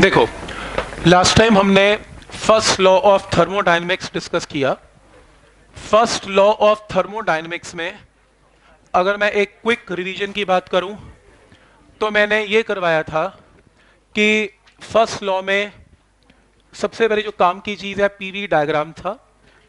देखो last time हमने first law of thermodynamics discuss किया। फ़र्स्ट लॉ ऑफ़ थर्मोडायनेमिक्स में अगर मैं एक क्विक रिवीजन की बात करूँ तो मैंने ये करवाया था कि फ़र्स्ट लॉ में सबसे पहले जो काम की चीज़ है पीवी डायग्राम था।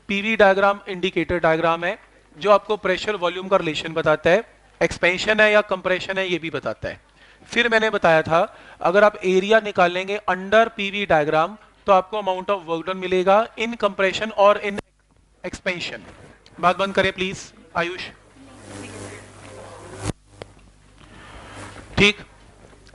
पीवी डायग्राम इंडिकेटर डायग्राम है, जो आपको प्रेशर वॉल्यूम का रिलेशन बताता है। एक्सपेंशन है या कंप्रेशन है, ये भी बताता है। फिर मैंने बताया था, अगर आप एरिया निकालेंगे अंडर पीवी डायग्राम तो आपको अमाउंट ऑफ़ वर्क डन मिलेगा इन कंप्रेशन और इन एक्सपेंशन बात बंद करें प्लीज़ आयुष। ठीक?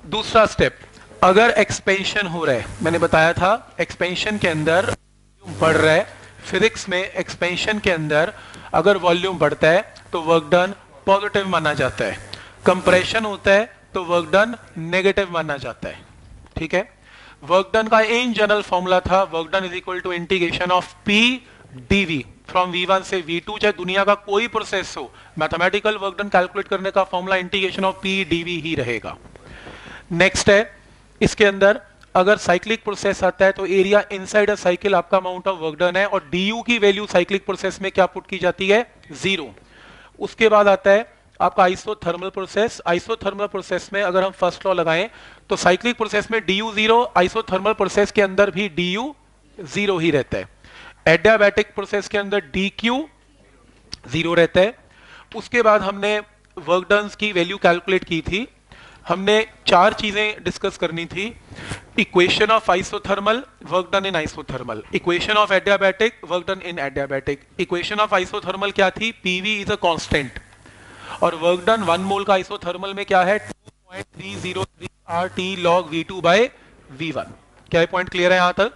दूसरा स्टेप अगर एक्सपेंशन हो रहा है, मैंने बताया था एक्सपेंशन के अंदर बढ़ रहा है फिजिक्स में एक्सपेंशन के अंदर अगर वॉल्यूम बढ़ता है तो वर्क डन पॉजिटिव माना जाता है। कंप्रेशन होता है तो वर्क डन नेगेटिव माना जाता है। ठीक है? वर्क डन का इन जनरल फॉर्मूला था work done is equal to integration of P dV from V1 से V2 चाहे दुनिया का कोई प्रोसेस हो मैथमेटिकल वर्क डन कैलकुलेट करने का formula integration of P dV ही रहेगा। नेक्स्ट है, इसके अंदर अगर साइक्लिक प्रोसेस आता है तो एरिया इनसाइड अ साइकिल आपका अमाउंट ऑफ़ वर्क डन है, और डीयू की वैल्यू साइक्लिक प्रोसेस में क्या पुट की जाती है? ज़ीरो उसके बाद आता है आपका आइसोथर्मल प्रोसेस आइसोथर्मल प्रोसेस में अगर हम फ़र्स्ट लॉ लगाएँ तो साइक्लिक प्रोसेस में D U zero isothermal process के अंदर भी डी यू ज़ीरो ही रहता है। एडियाबैटिक प्रोसेस के अंदर डी क्यू ज़ीरो रहता है। उसके बाद हमने वर्क डन की वैल्यू कैलकुलेट की थी। हमने चार चीज़ें डिस्कस करनी थी। Equation of isothermal work done in isothermal equation of adiabatic work done in adiabatic equation of isothermal क्या थी? P V is a constant और वर्क डन वन मोल का आइसोथर्मल में क्या है? 2.303 R T log V two by V one क्या point clear है यहाँ तक?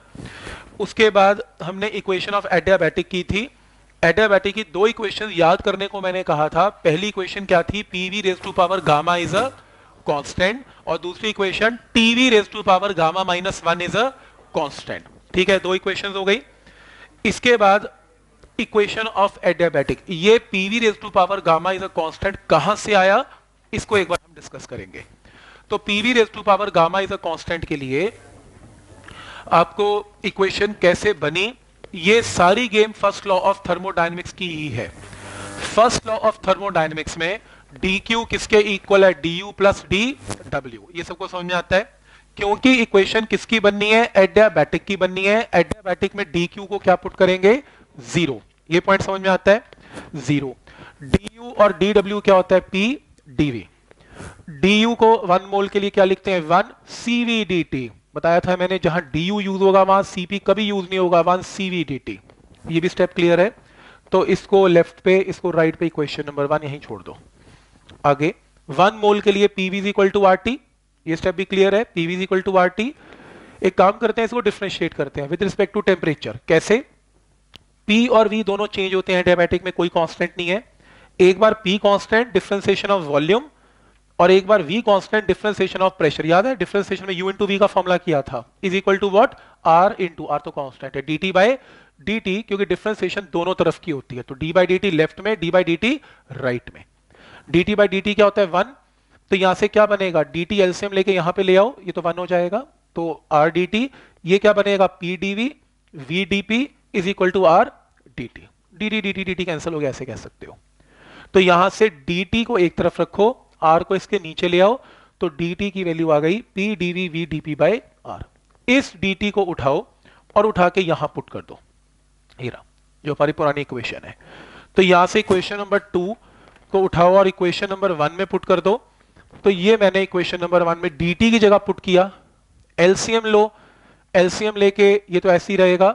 उसके बाद हमने इक्वेशन ऑफ़ एडियाबैटिक की थी। एडियाबैटिक की दो इक्वेशन याद करने को मैंने कहा था। पहली इक्वेशन क्या थी? PV raise to power gamma is a constant और दूसरी equation TV raise to power gamma minus one is a constant ठीक है, दो इक्वेशन हो गई। इसके बाद इक्वेशन ऑफ़ एडियाबैटिक ये P V raise to power gamma is a constant कहाँ से आया? इसको एक बार हम डिस्कस करेंगे। तो P V raise to power gamma is a constant के लिए आपको इक्वेशन कैसे बनी? ये सारी game first law of thermodynamics की ही है। फ़र्स्ट लॉ ऑफ़ थर्मोडायनेमिक्स में डी क्यू किसके इक्वल है? D U plus D W ये सबको समझ में आता है? क्योंकि इक्वेशन किसकी बननी है? एडियाबैटिक की बननी है। एडियाबैटिक में डी क्यू को क्या पुट करेंगे? ज़ीरो ये पॉइंट समझ में आता है? ज़ीरो डी यू और डी डब्ल्यू क्या होता है? P D V D U को वन मोल के लिए क्या लिखते हैं? वन सीवी डी टी बताया था मैंने जहाँ डी यू यूज़ होगा, वहाँ सीपी कभी यूज़ नहीं होगा वन सीवी डी टी ये भी स्टेप क्लियर है? तो इसको लेफ़्ट पे, इसको राइट पे क्वेश्चन नंबर वन यहीं छोड़ दो। आगे वन मोल के लिए P V equal to R T ये स्टेप भी क्लियर है? P V equal to R T एक काम करते हैं, इसको डिफ्रेंशिएट करते हैं विद रिस्पेक्ट टू टेम्परेचर कैसे? पी और वी दोनों चेंज होते हैं डायमेटिक में, कोई कांस्टेंट नहीं है। एक बार P constant differentiation of volume और एक बार V constant differentiation of pressure याद है? डिफरेंशिएशन में यू इनटू वी का फॉर्मूला किया था। Is equal to what R into R तो कांस्टेंट है। डीटी बाय डी क्योंकि डिफरेंशिएशन दोनों तरफ़ की होती है। तो D by D T left में D by D T right में। D T by D T क्या होता है? वन तो यहाँ से क्या बनेगा? डी टी एलसीएम लेके यहाँ पे ले आओ। ये तो वन हो जाएगा। तो आर डी टी ये क्या बनेगा? P D V V D P is equal to R D T D D D T D T cancel हो गया, ऐसे कह सकते हो। तो यहाँ से डी टी को एक तरफ़ रखो आर को इसके नीचे ले आओ तो डी टी की वैल्यू आ गई P D V V D P by R इस डी टी को उठाओ और उठा के यहाँ पुट कर दो। हीरा जो हमारी पुरानी इक्वेशन है। तो यहाँ से इक्वेशन नंबर टू को उठाओ और इक्वेशन नंबर वन में पुट कर दो। तो ये मैंने इक्वेशन नंबर वन में डी की जगह पुट किया। एलसीएम लो। एलसीएम लेके ये तो ऐसे ही रहेगा।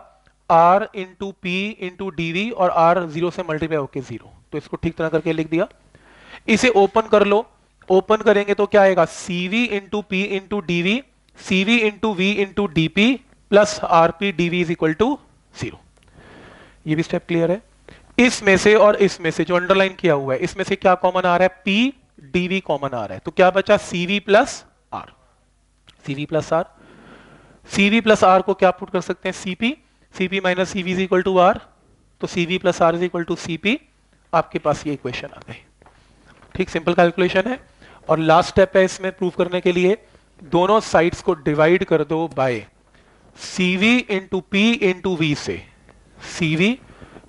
R into P into D और आर ज़ीरो से मल्टीप्लाई होके ज़ीरो तो इसको ठीक तरह करके लिख दिया। इसे ओपन कर लो। ओपन करेंगे तो क्या आएगा? C V into P into D V C V into V into D P plus R P D V is equal to zero ये भी स्टेप क्लियर है। इसमें से और इसमें से जो अंडरलाइन किया हुआ है, इसमें से क्या कॉमन आ रहा है? पी डीवी कॉमन आ रहा है। तो क्या बचा? C V plus R C V plus R C V plus R को क्या पुट कर सकते हैं? C P C P minus C V is equal to R तो C V plus R is equal to C P आपके पास ये equation आ गई ठीक सिंपल कैलकुलेशन है। और लास्ट स्टेप है इसमें प्रूव करने के लिए, दोनों साइड्स को डिवाइड कर दो by C V into P into V से। C V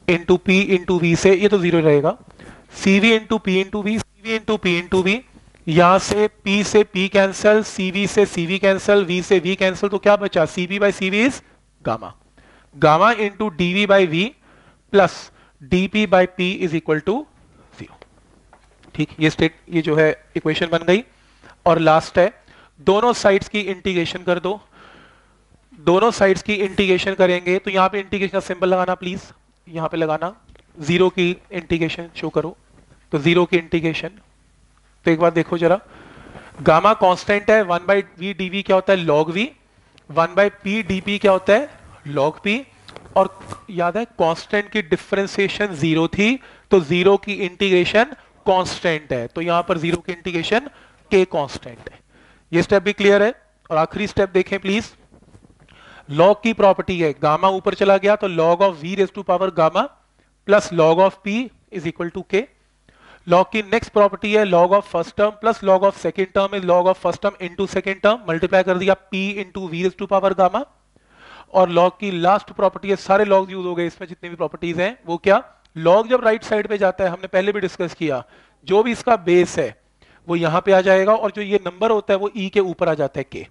into P into V से, ये तो ज़ीरो रहेगा। C V into P into V C V into P into V यहाँ से P से P कैंसल CV से CV कैंसल V से V कैंसल तो क्या बचा? CV by CV is gamma gamma into D V by V plus D P by P is equal to zero ठीक, ये स्टेट ये जो है इक्वेशन बन गई। और लास्ट है, दोनों साइड्स की इंटीग्रेशन कर दो। दोनों साइड्स की इंटीग्रेशन करेंगे तो यहाँ पे इंटीग्रेशन का सिंबल लगाना प्लीज़ यहाँ पे लगाना। ज़ीरो की इंटीग्रेशन शो करो। तो ज़ीरो की इंटीग्रेशन तो एक बार देखो जरा। गामा कांस्टेंट है वन बाई वी डी क्या होता है? Log V one by P D क्या होता है? लॉग पी और याद है कांस्टेंट की डिफ्रेंसिएशन ज़ीरो थी तो ज़ीरो की इंटीग्रेशन कांस्टेंट है। तो यहाँ पर ज़ीरो की इंटीग्रेशन के कांस्टेंट है। ये स्टेप भी क्लियर है। और आखिरी स्टेप देखें प्लीज़ लॉग की प्रॉपर्टी है गामा ऊपर चला गया तो log of V raise to power gamma plus log of P is equal to K log की नेक्स्ट प्रॉपर्टी है log of first term plus log of second term is log of first term into second term multiply कर दिया P into V raise to power gamma और log की last property है, सारे log use हो गए, इसमें जितनी भी प्रॉपर्टीज़ हैं, वो क्या? लॉग जब राइट साइड पे जाता है, हमने पहले भी डिस्कस किया, जो भी इसका बेस है, वो यहाँ पे आ जाएगा और जो ये नंबर होता है, वो ई e के ऊपर आ जाता है के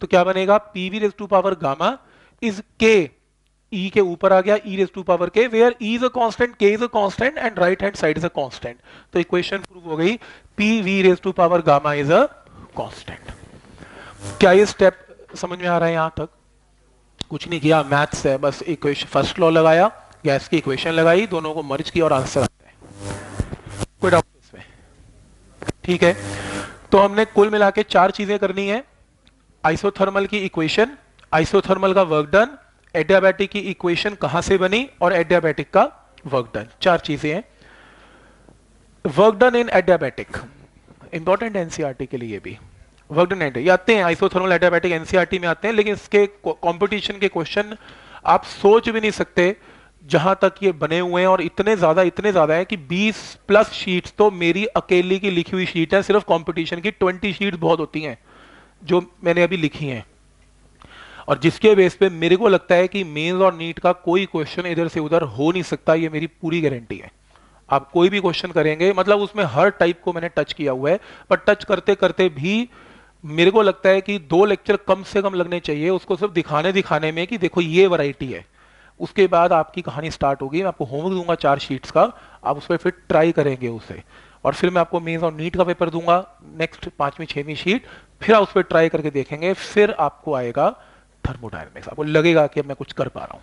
तो क्या बनेगा? P V raise to power gamma is K E के ऊपर आ गया E raise to power K where E is a constant K is a constant and right hand side is a constant तो इक्वेशन प्रूव हो गई P V raise to power gamma is a constant क्या ये step समझ में आ रहा है यहाँ तक? कुछ नहीं किया मैथ्स है, बस इक्वेशन फ़र्स्ट लॉ लगाया गैस की इक्वेशन लगाई, दोनों को मर्ज किया और आंसर आता है कोई डाउट इसमें ठीक है? तो हमने कुल मिला के चार चीज़ें करनी है। आइसोथर्मल की इक्वेशन आइसोथर्मल का वर्क डन एडियाबैटिक की इक्वेशन कहाँ से बनी और एडियाबैटिक का वर्क डन चार चीज़ें हैं। Work done in adiabatic important NCERT के लिए भी। वर्क डन एड ये आते हैं आइसोथर्मल एडियाबैटिक एनसीआरटी में आते हैं, लेकिन इसके कंपटीशन के क्वेश्चन आप सोच भी नहीं सकते जहाँ तक ये बने हुए हैं और इतने ज़्यादा इतने ज़्यादा है कि 20 प्लस शीट्स तो मेरी अकेली की लिखी हुई शीट है, सिर्फ़ कंपटीशन की 20 शीट्स बहुत होती हैं, जो मैंने अभी लिखी हैं। और जिसके बेस पे मेरे को लगता है कि मेंस और नीट का कोई क्वेश्चन इधर से उधर हो नहीं सकता, ये मेरी पूरी गारंटी है। आप कोई भी क्वेश्चन करेंगे मतलब उसमें हर टाइप को मैंने टच किया हुआ है पर टच करते करते भी मेरे को लगता है कि दो लेक्चर कम से कम लगने चाहिए, उसको सिर्फ़ दिखाने दिखाने में कि देखो ये वैरायटी है। उसके बाद आपकी कहानी स्टार्ट होगी, मैं आपको होमवर्क दूँगा चार शीट्स का, आप उस पर फिर ट्राई करेंगे उसे। और फिर मैं आपको मेन्स और नीट का पेपर दूँगा नेक्स्ट पांचवी छहवीं शीट फिर आप उस पर ट्राई करके देखेंगे, फिर आपको आएगा थर्मोडायनेमिक्स आपको लगेगा कि मैं कुछ कर पा रहा हूँ।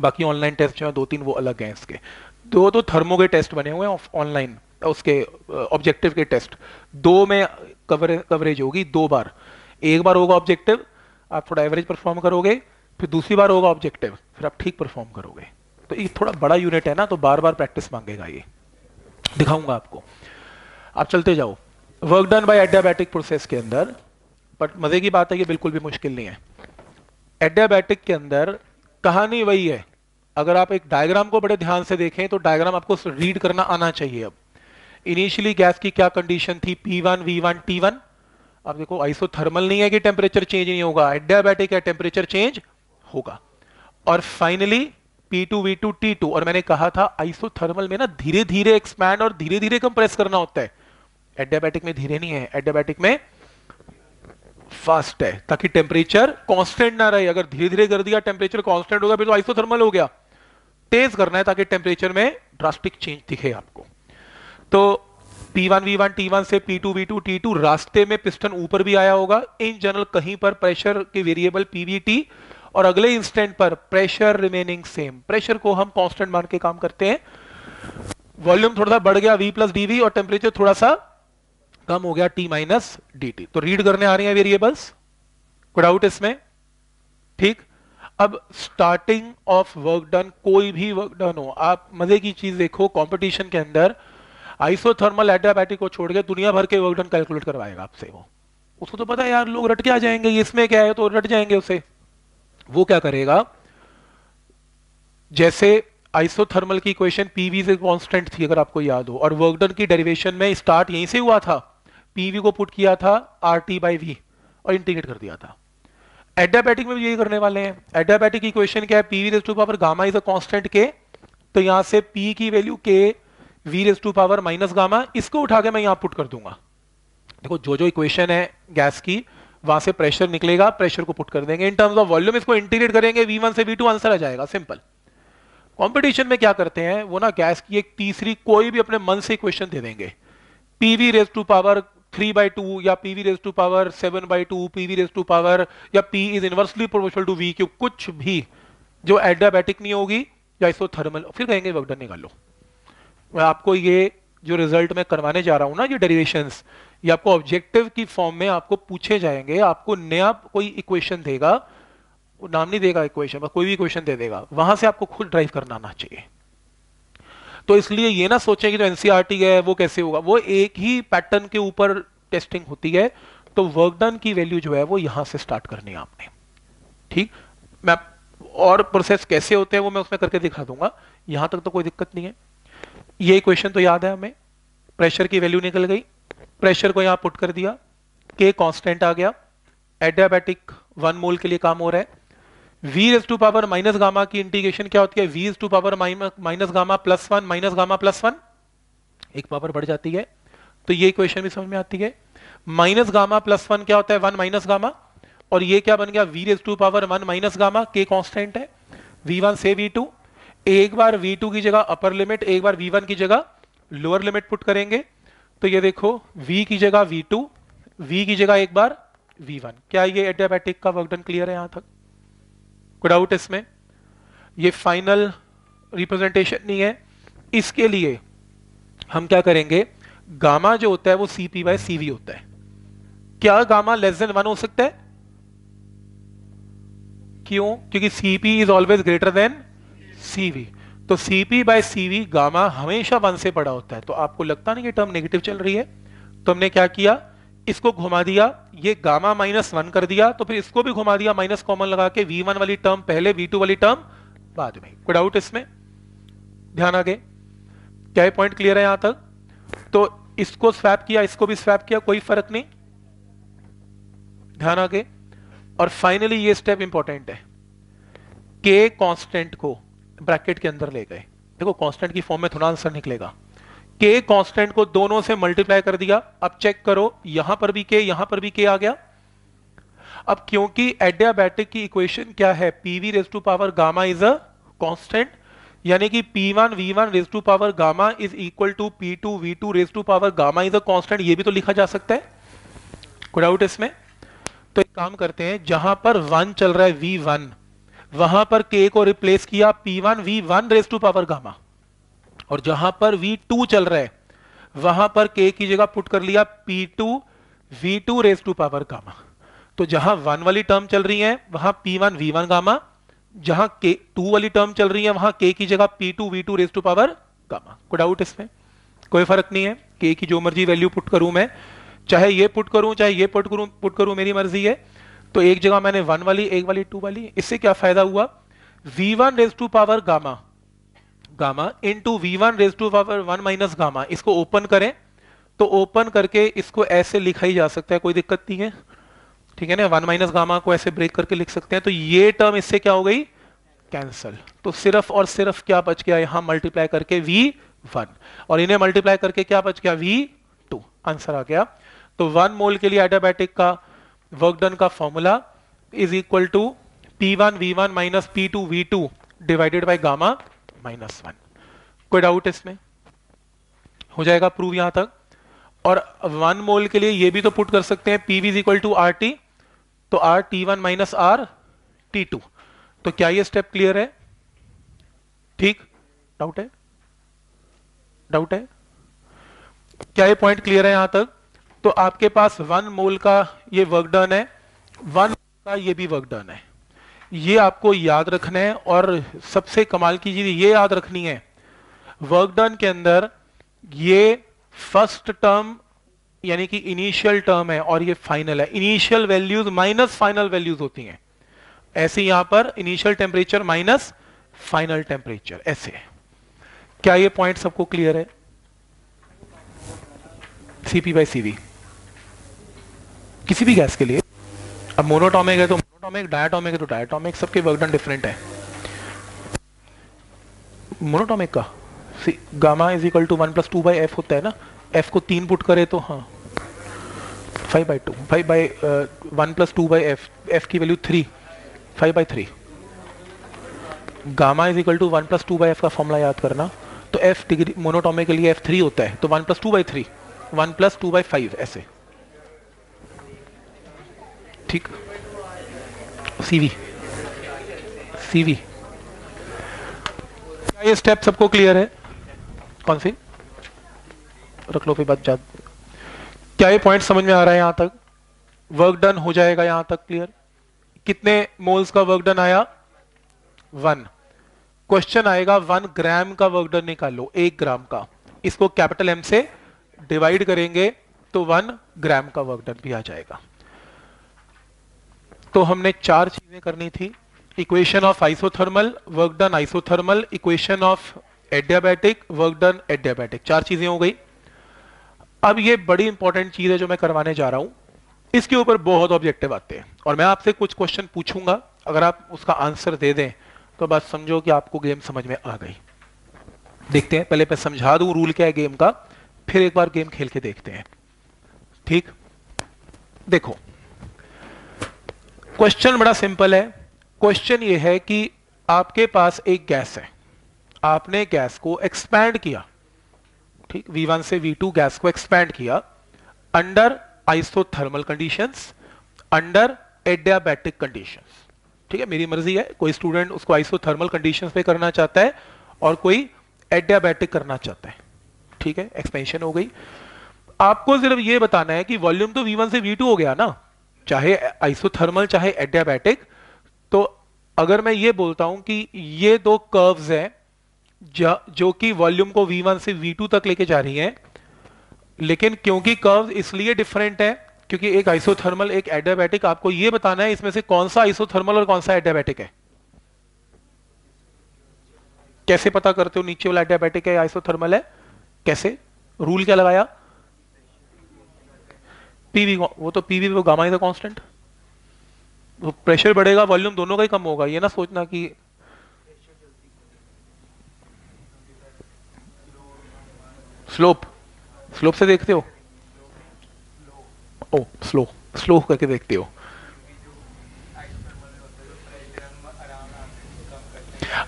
बाकी ऑनलाइन टेस्ट जो है, दो तीन वो अलग हैं इसके। दो तो थर्मो के टेस्ट बने हुए हैं ऑनलाइन उसके ऑब्जेक्टिव के टेस्ट दो में कवर कवरेज होगी दो बार. एक बार होगा ऑब्जेक्टिव आप थोड़ा एवरेज परफॉर्म करोगे, फिर दूसरी बार होगा ऑब्जेक्टिव फिर आप ठीक परफॉर्म करोगे. तो ये थोड़ा बड़ा यूनिट है ना तो बार बार प्रैक्टिस मांगेगा ये. दिखाऊँगा आपको. आप चलते जाओ. Work done by adiabatic process के अंदर बट मज़े की बात है कि बिल्कुल भी मुश्किल नहीं है. एडियाबैटिक के अंदर कहानी वही है. अगर आप एक डायग्राम को बड़े ध्यान से देखें तो डायग्राम आपको रीड करना आना चाहिए अब. इनिशियली गैस की क्या कंडीशन थी? P1 V1 T1 अब देखो आइसोथर्मल नहीं है कि टेम्परेचर चेंज नहीं होगा एडियाबैटिक है टेम्परेचर चेंज होगा। और फाइनली P2 V2 T2 और मैंने कहा था आइसोथर्मल में ना धीरे धीरे एक्सपैंड और धीरे धीरे कंप्रेस करना होता है। एडियाबैटिक में धीरे नहीं है एडियाबैटिक में फास्ट है, ताकि टेम्परेचर कांस्टेंट ना रहे। अगर धीरे धीरे कर दिया टेम्परेचर कांस्टेंट होगा, फिर तो आइसोथर्मल हो गया। तेज करना है ताकि टेम्परेचर में ड्रास्टिक चेंज दिखे आपको। तो P1 V1 T1 से P2 V2 T2 रास्ते में पिस्टन ऊपर भी आया होगा। इन जनरल कहीं पर प्रेशर के वेरिएबल PVT और अगले इंस्टेंट पर प्रेशर रिमेनिंग सेम प्रेशर को हम कांस्टेंट मान के काम करते हैं। वॉल्यूम थोड़ा सा बढ़ गया V प्लस डीवी और टेम्परेचर थोड़ा सा कम हो गया टी माइनस डी तो रीड करने आ रही है वेरिएबल्स कोई डाउट इसमें। ठीक। अब स्टार्टिंग ऑफ़ वर्क डन कोई भी वर्क डन हो, आप मज़े की चीज़ देखो कंपटीशन के अंदर आइसोथर्मल एडियाबैटिक को छोड़ के दुनिया भर के वर्क डन कैलकुलेट करवाएगा आपसे वो। उसको तो पता है यार, लोग रट के आ जाएँगे, इसमें क्या है तो रट जाएँगे उसे। वो क्या करेगा? जैसे आइसोथर्मल की इक्वेशन पीवी से कांस्टेंट थी, अगर आपको याद हो, और वर्क डन की डेरिवेशन में स्टार्ट यहीं से हुआ था। पीवी को पुट किया था आर टी बाई वी और इंटीग्रेट कर दिया था। एडियाबैटिक में भी यही करने वाले हैं। एडियाबैटिक की क्वेश्चन क्या है? P V to power gamma is a constant K तो यहाँ से पी की value K V raise to power minus gamma इसको उठा के मैं यहाँ पुट कर दूँगा। देखो, जो जो इक्वेशन है गैस की, वहाँ से प्रेशर निकलेगा प्रेशर को पुट कर देंगे। इन टर्म्स ऑफ़ वॉल्यूम इसको इंटीग्रेट करेंगे वी वन से वी टू आंसर आ जाएगा सिंपल कंपटीशन में क्या करते हैं, वो ना गैस की एक तीसरी कोई भी अपने मन से इक्वेशन दे देंगे। P V raise to power three by two या P V raise to power seven by two P V raise to power या P is inversely proportional to V Q कुछ भी, जो एडियाबैटिक नहीं होगी, या इसको थर्मल फिर कहेंगे वर्क डन निकालो मैं आपको ये जो रिज़ल्ट में करवाने जा रहा हूँ ना, ये डेरिवेशन ये आपको ऑब्जेक्टिव की फॉर्म में आपको पूछे जाएँगे। आपको नया कोई इक्वेशन देगा, नाम नहीं देगा इक्वेशन कोई भी इक्वेशन दे देगा। वहाँ से आपको खुद ड्राइव करना आना चाहिए। तो इसलिए ये ना सोचें कि जो एनसीआरटी है, वो कैसे होगा? वो एक ही पैटर्न के ऊपर टेस्टिंग होती है तो वर्क डन की वैल्यू जो है, वो यहाँ से स्टार्ट करनी है आपने। ठीक? मैं और प्रोसेस कैसे होते हैं, वो मैं उसमें करके दिखा दूँगा। यहाँ तक तो कोई दिक्कत नहीं है। ये इक्वेशन तो याद है हमें। प्रेशर की वैल्यू निकल गई। प्रेशर को यहाँ पुट कर दिया। के कांस्टेंट आ गया। एडियाबैटिक वन मोल के लिए काम हो रहा है। V raise to power minus gamma की इंटीग्रेशन क्या होती है? V raise to power minus gamma plus one minus gamma plus one एक पावर बढ़ जाती है। तो ये इक्वेशन भी समझ में आती है। माइनस गामा प्लस वन क्या होता है? वन माइनस गामा और ये क्या बन गया? V raise to power one minus gamma K constant है। वी वन से वी टू एक बार वी टू की जगह अपर लिमिट एक बार वी वन की जगह लोअर लिमिट पुट करेंगे। तो ये देखो, v की जगह v2 v की जगह एक बार v1 क्या ये एडियाबैटिक का वर्कडन क्लियर है यहाँ तक? कोई डाउट इसमें। ये फाइनल रिप्रेजेंटेशन नहीं है। इसके लिए हम क्या करेंगे? गामा जो होता है वो सीपी बाय सीवी होता है। क्या गामा लेस देन वन हो सकता है? क्यों? क्योंकि C P is always greater than C V तो C P by C V gamma हमेशा वन से बड़ा होता है। तो आपको लगता नहीं कि टर्म नेगेटिव चल रही है? तो हमने क्या किया? इसको घुमा दिया। ये गामा माइनस वन कर दिया। तो फिर इसको भी घुमा दिया। माइनस कॉमन लगा के वी वन वाली टर्म पहले वी टू वाली टर्म बाद में। कोई डाउट इसमें। ध्यान आगे। क्या पॉइंट क्लियर है यहाँ तक? तो इसको स्वैप किया, इसको भी स्वैप किया। कोई फ़र्क नहीं। ध्यान आगे। और फाइनली ये स्टेप इंपॉर्टेंट है। के कांस्टेंट को ब्रैकेट के अंदर ले गए। देखो कांस्टेंट की फॉर्म में थोड़ा आंसर निकलेगा। के कांस्टेंट को दोनों से मल्टीप्लाई कर दिया। अब चेक करो, यहाँ पर भी के यहाँ पर भी के आ गया। अब क्योंकि एडियाबैटिक की इक्वेशन क्या है? P V raise to power gamma is a constant यानी कि P1 V1 raise to power gamma is equal to P2 V2 raise to power gamma is a constant ये भी तो लिखा जा सकता है। कोई डाउट इसमें। तो एक काम करते हैं, जहाँ पर वन चल रहा है V1 वहाँ पर के को रिप्लेस किया P one V one raise to power gamma और जहाँ पर वी टू चल रहा है, वहाँ पर के की जगह पुट कर लिया P two V two raise to power gamma तो जहाँ वन वाली टर्म चल रही है, वहाँ P one V one gamma जहाँ के टू वाली टर्म चल रही है, वहाँ के की जगह P two V two raise to power gamma को डाउट इसमें. कोई फ़र्क नहीं है. के की जो मर्ज़ी वैल्यू पुट करूँ मैं. चाहे ये पुट करूँ, चाहे ये पुट करूँ पुट करूँ मेरी मर्ज़ी है. तो एक जगह मैंने वन वाली, एक वाली टू वाली, इससे क्या फ़ायदा हुआ? V one raise to power gamma gamma into V one raise to power one minus gamma इसको ओपन करें। तो ओपन करके इसको ऐसे लिखा ही जा सकता है, कोई दिक्कत नहीं है। ठीक है ना? वन माइनस गामा को ऐसे ब्रेक करके लिख सकते हैं। तो ये टर्म इससे क्या हो गई? कैंसल तो सिर्फ़ और सिर्फ़ क्या बच गया? यहाँ मल्टीप्लाई करके वी वन और इन्हें मल्टीप्लाई करके क्या बच गया? वी टू आंसर आ गया। तो वन मोल के लिए एडियाबैटिक का वर्क डन का formula is equal to P one V one minus P two V two divided by gamma minus one कोई डाउट इसमें? हो जाएगा प्रूव यहाँ तक। और वन मोल के लिए ये भी तो पुट कर सकते हैं P V is equal to R T तो R T one minus R T two तो क्या ये स्टेप क्लियर है? ठीक? डाउट है? डाउट है? क्या ये पॉइंट क्लियर है यहाँ तक? तो आपके पास वन मोल का ये वर्क डन है वन का ये भी वर्क डन है। ये आपको याद रखना है और सबसे कमाल की चीज़ ये याद रखनी है। वर्क डन के अंदर ये फ़र्स्ट टर्म यानी कि इनिशियल टर्म है और ये फाइनल है। Initial values minus final values होती हैं। ऐसे यहाँ पर initial temperature minus final temperature ऐसे क्या ये पॉइंट सबको क्लियर है? सीपी बाई सीवी किसी भी गैस के लिए। अब मोनोटॉमिक है तो मोनोटॉमिक, डायटोमिक है तो डायटोमिक, सबके वर्कडन डिफरेंट है। मोनोटॉमिक का? Gamma is equal to one plus two by F होता है ना? एफ़ को तीन पुट करे तो हाँ। Five by two five by one plus two by F F की value three five by three gamma is equal to one plus two by F का फॉर्मूला याद करना। तो एफ़ डिग्री मोनोटॉमिक के लिए एफ़ थ्री होता है तो one plus two by three one plus two by five ऐसे। ठीक। सीवी सीवी क्या ये स्टेप सबको क्लियर है? कौन सी? रख लो फिर बात जा क्या ये पॉइंट समझ में आ रहा है यहाँ तक? वर्क डन हो जाएगा यहाँ तक क्लियर कितने मोल्स का वर्क डन आया? वन क्वेश्चन आएगा वन ग्राम का वर्क डन निकाल, एक ग्राम का। इसको कैपिटल एम से डिवाइड करेंगे तो वन ग्राम का वर्क डन भी आ जाएगा। तो हमने चार चीज़ें करनी थी। Equation of isothermal work done isothermal equation of adiabatic work done adiabatic चार चीज़ें हो गई। अब ये बड़ी इंपॉर्टेंट चीज़ है जो मैं करवाने जा रहा हूँ। इसके ऊपर बहुत ऑब्जेक्टिव आते हैं। और मैं आपसे कुछ क्वेश्चन पूछूँगा। अगर आप उसका आंसर दे दें तो बस समझो कि आपको गेम समझ में आ गई। देखते हैं। पहले मैं समझा दूँ रूल क्या है गेम का, फिर एक बार गेम खेल के देखते हैं। ठीक? देखो क्वेश्चन बड़ा सिंपल है। क्वेश्चन ये है कि आपके पास एक गैस है। आपने गैस को एक्सपैंड किया। ठीक? V1 से V2 गैस को एक्सपैंड किया। Under isothermal conditions under adiabatic conditions ठीक है? मेरी मर्ज़ी है। कोई स्टूडेंट उसको आइसोथर्मल कंडीशंस पे करना चाहता है और कोई एडियाबैटिक करना चाहता है। ठीक है? एक्सपेंशन हो गई। आपको सिर्फ़ ये बताना है कि वॉल्यूम तो V1 से V2 हो गया ना? चाहे आइसोथर्मल चाहे एडियाबैटिक तो अगर मैं ये बोलता हूँ कि ये दो कर्व्स हैं, जो कि वॉल्यूम को V1 से V2 तक लेके जा रही हैं, लेकिन क्योंकि कर्व्स इसलिए डिफरेंट है, क्योंकि एक आइसोथर्मल एक एडियाबैटिक आपको यह बताना है इसमें से कौन सा आइसोथर्मल और कौन सा एडियाबैटिक है। कैसे पता करते हो नीचे वाला एडियाबैटिक है आइसोथर्मल है? कैसे? रूल क्या लगाया? पीवी वो तो पीवी वो गामा इज़ कांस्टेंट वो प्रेशर बढ़ेगा वॉल्यूम दोनों का ही कम होगा, ये ना सोचना कि स्लोप स्लोप से देखते हो? ओ स्लो स्लो करके देखते हो।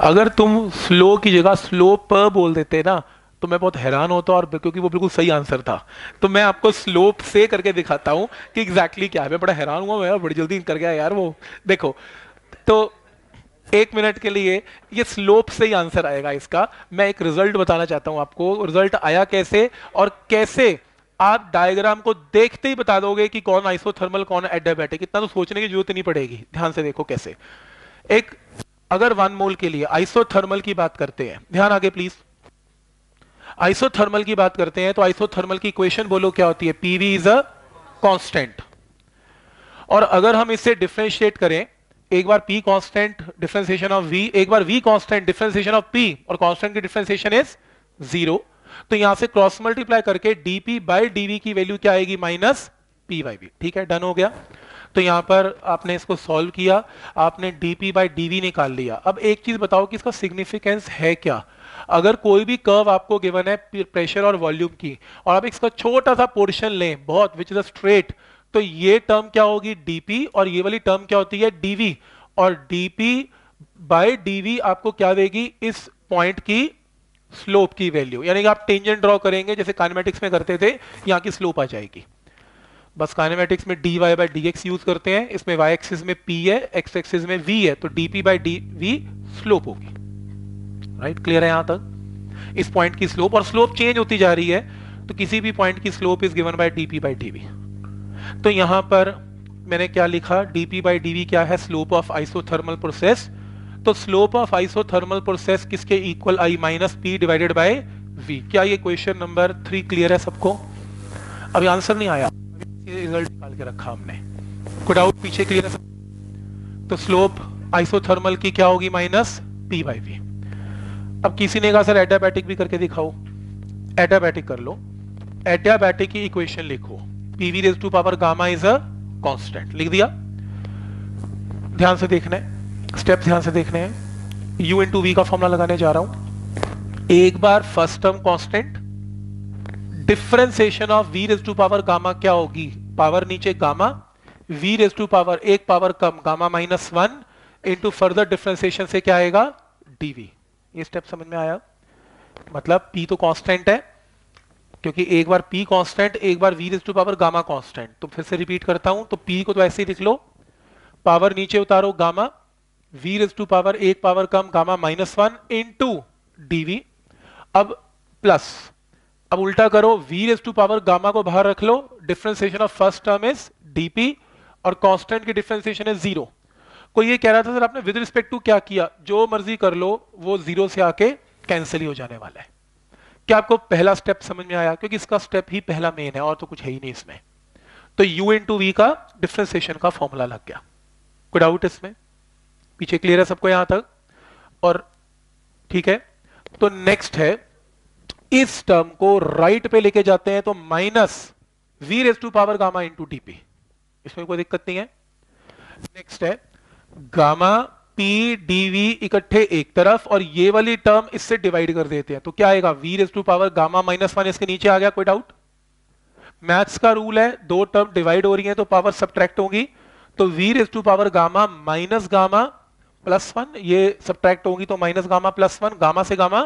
अगर तुम स्लो की जगह स्लोप बोल देते ना तो मैं बहुत हैरान होता और क्योंकि वो बिल्कुल सही आंसर था। तो मैं आपको स्लोप से करके दिखाता हूँ कि एग्जैक्टली क्या है। मैं बड़ा हैरान हुआ, मैं बड़ी जल्दी कर गया यार वो। देखो तो एक मिनट के लिए ये स्लोप से ही आंसर आएगा इसका। मैं एक रिज़ल्ट बताना चाहता हूँ आपको। रिज़ल्ट आया कैसे और कैसे आप डायग्राम को देखते ही बता दोगे कि कौन आइसोथर्मल कौन एडियाबैटिक इतना तो सोचने की ज़रूरत नहीं पड़ेगी। ध्यान से देखो कैसे। एक, अगर वन मोल के लिए आइसोथर्मल की बात करते हैं। ध्यान आगे प्लीज़ आइसोथर्मल की बात करते हैं तो आइसोथर्मल की इक्वेशन बोलो क्या होती है? पीवी इज़ अ कांस्टेंट और अगर हम इसे डिफ्रेंशिएट करें, एक बार P constant differentiation of V, एक बार V constant differentiation of P, और कांस्टेंट की डिफरेंशिएशन इज़ ज़ीरो तो यहाँ से क्रॉस मल्टीप्लाई करके डीपी बाई डीवी की वैल्यू क्या आएगी? माइनस पी बाई वी ठीक है डन हो गया। तो यहाँ पर आपने इसको सॉल्व किया, आपने dP बाई डीवी निकाल लिया। अब एक चीज़ बताओ कि इसका सिग्निफिकेंस है क्या? अगर कोई भी कर्व आपको गिवन है प्रेशर और वॉल्यूम की, और आप इसका छोटा सा पोर्शन लें, बहुत विच इज़ स्ट्रेट तो ये टर्म क्या होगी? डीपी और ये वाली टर्म क्या होती है? डीवी और डीपी बाय डीवी आपको क्या देगी? इस पॉइंट की स्लोप की वैल्यू यानी कि आप टेंजेंट ड्रॉ करेंगे, जैसे काइनेमेटिक्स में करते थे, यहाँ की स्लोप आ जाएगी। बस काइनेमेटिक्स में D Y by D X use करते हैं, इसमें वाई एक्सिस में पी है एक्स एक्सिस में वी है तो DP by D V slope होगी। राइट क्लियर है यहाँ तक? इस पॉइंट की स्लोप और स्लोप चेंज होती जा रही है तो किसी भी पॉइंट की slope is given by DP by DV तो यहाँ पर मैंने क्या लिखा? डीपी बाय डीवी क्या है? स्लोप ऑफ़ आइसोथर्मल प्रोसेस तो स्लोप ऑफ़ आइसोथर्मल प्रोसेस किसके equal I minus P divided by V क्या ये क्वेश्चन नंबर थ्री क्लियर है सबको? अभी आंसर नहीं आया। रिज़ल्ट निकाल के रखा हमने। कोई डाउट पीछे क्लियर है तो स्लोप आइसोथर्मल की क्या होगी? माइनस पी बाई वी अब किसी ने कहा, सर एडियाबैटिक भी करके दिखाओ। एडियाबैटिक कर लो। एडियाबैटिक की इक्वेशन लिखो। PV raise to power gamma is a constant लिख दिया। ध्यान से देखना है। स्टेप ध्यान से देखने हैं। इन टू वी का फॉर्मूला लगाने जा रहा हूँ। एक बार first term constant differentiation of V raise to power gamma क्या होगी? पावर नीचे gamma V raise to power एक पावर कम gamma minus one into further differentiation से क्या आएगा? डीवी ये स्टेप समझ में आया? मतलब पी तो कांस्टेंट है, क्योंकि एक बार पी कांस्टेंट एक बार raise to power gamma constant तो फिर से रिपीट करता हूँ तो पी को तो ऐसे ही लिख लो। पावर नीचे उतारो गामा रेज टू पावर एक पावर कम gamma minus one into DV अब प्लस अब उल्टा करो रेज टू पावर गामा को बाहर रख लो। Differentiation of first term is DP और कांस्टेंट की डिफ्रेंसिएशन इज़ ज़ीरो कोई ये कह रहा था, सर, आपने विद रिस्पेक्ट टू क्या किया? जो मर्ज़ी कर लो, वो ज़ीरो से आके कैंसिल ही हो जाने वाला है. क्या आपको पहला स्टेप समझ में आया? क्योंकि इसका स्टेप ही पहला मेन है, और तो कुछ है ही नहीं इसमें। तो इन टू वी का डिफ्रेंसिएशन का फॉर्मूला लग गया। कोई डाउट इसमें। पीछे क्लियर है सबको यहाँ तक? और ठीक है। तो नेक्स्ट है, इस टर्म को राइट right पे लेके जाते हैं तो minus V raise to power gamma into DP इसमें कोई दिक्कत नहीं है। नेक्स्ट है गामा पी डीवी इकट्ठे एक तरफ़ और ये वाली टर्म इससे डिवाइड कर देते हैं। तो क्या आएगा? V raise to power gamma minus one इसके नीचे आ गया, कोई डाउट मैथ्स का रूल है, दो टर्म डिवाइड हो रही है तो पावर सब्ट्रैक्ट होगी। तो V raise to power gamma minus gamma plus one ये सब्ट्रैक्ट होगी तो minus gamma plus one gamma से गामा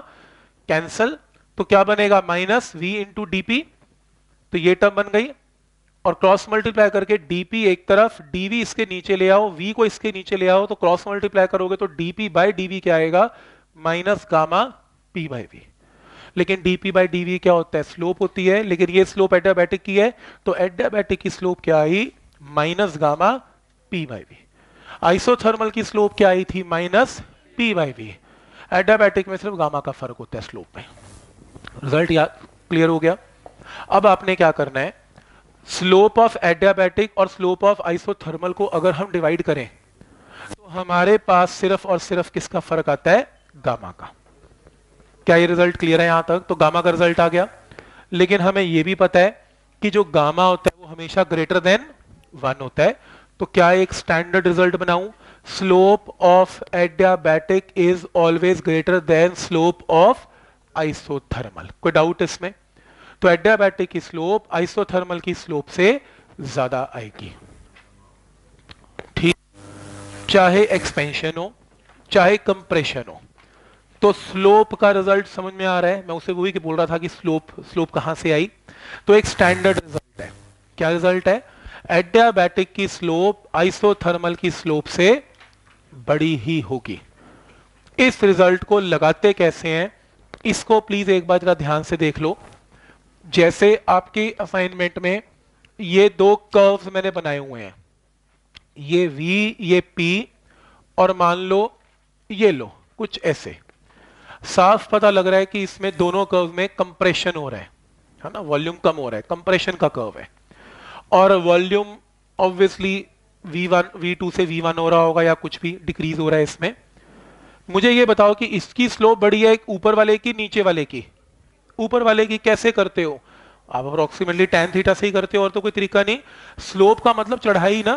कैंसल तो क्या बनेगा? माइनस वी इंटू डीपी तो ये टर्म बन गई। और क्रॉस मल्टीप्लाई करके डीपी एक तरफ़ डीवी इसके नीचे ले आओ वी को इसके नीचे ले आओ तो क्रॉस मल्टीप्लाई करोगे तो डीपी बाय डीवी क्या आएगा? Minus gamma P by V लेकिन डीपी बाय डीवी क्या होता है? स्लोप होती है, लेकिन ये स्लोप एडियाबैटिक की है तो एडियाबैटिक की स्लोप क्या आई? Minus gamma P by V isothermal की स्लोप क्या आई थी? Minus P by V adiabatic में सिर्फ़ गामा का फ़र्क होता है स्लोप में. रिज़ल्ट याद क्लियर हो गया? अब आपने क्या करना है? स्लोप ऑफ़ एडियाबैटिक और स्लोप ऑफ़ आइसोथर्मल को अगर हम डिवाइड करें तो हमारे पास सिर्फ़ और सिर्फ़ किसका फ़र्क आता है? गामा का। क्या ये रिज़ल्ट क्लियर है यहाँ तक? तो गामा का रिज़ल्ट आ गया। लेकिन हमें यह भी पता है कि जो गामा होता है, वो हमेशा ग्रेटर देन वन होता है। तो क्या एक स्टैंडर्ड रिज़ल्ट बनाऊँ? Slope of adiabatic is always greater than slope of isothermal कोई डाउट इसमें? तो एडियाबैटिक की स्लोप, आइसोथर्मल की स्लोप से ज़्यादा आएगी। ठीक, चाहे एक्सपेंशन हो, चाहे कंप्रेशन हो। तो स्लोप का रिज़ल्ट समझ में आ रहा है। मैं उसे वही बोल रहा था कि स्लोप स्लोप कहाँ से आई? तो एक स्टैंडर्ड रिज़ल्ट है। क्या रिज़ल्ट है? एडियाबैटिक की स्लोप आइसोथर्मल की स्लोप से बड़ी ही होगी। इस रिज़ल्ट को लगाते कैसे हैं? इसको प्लीज़ एक बार जरा ध्यान से देख लो। जैसे आपकी असाइनमेंट में ये दो कर्व्स मैंने बनाए हुए हैं। ये V, ये P और मान लो ये लो, कुछ ऐसे। साफ़ पता लग रहा है कि इसमें दोनों कर्व में कंप्रेशन हो रहा है। है ना? वॉल्यूम कम हो रहा है। कंप्रेशन का कर्व है। और वॉल्यूम ऑब्वियसली V1 V2 से V1 हो रहा होगा या कुछ भी डिक्रीज हो रहा है इसमें। मुझे ये बताओ कि इसकी स्लोप बड़ी है ऊपर वाले की, नीचे वाले की? ऊपर वाले की कैसे करते हो? आप अप्रोक्सीमेटली टेन थीटा से ही करते हो और तो कोई तरीका नहीं। स्लोप का मतलब चढ़ाई ना।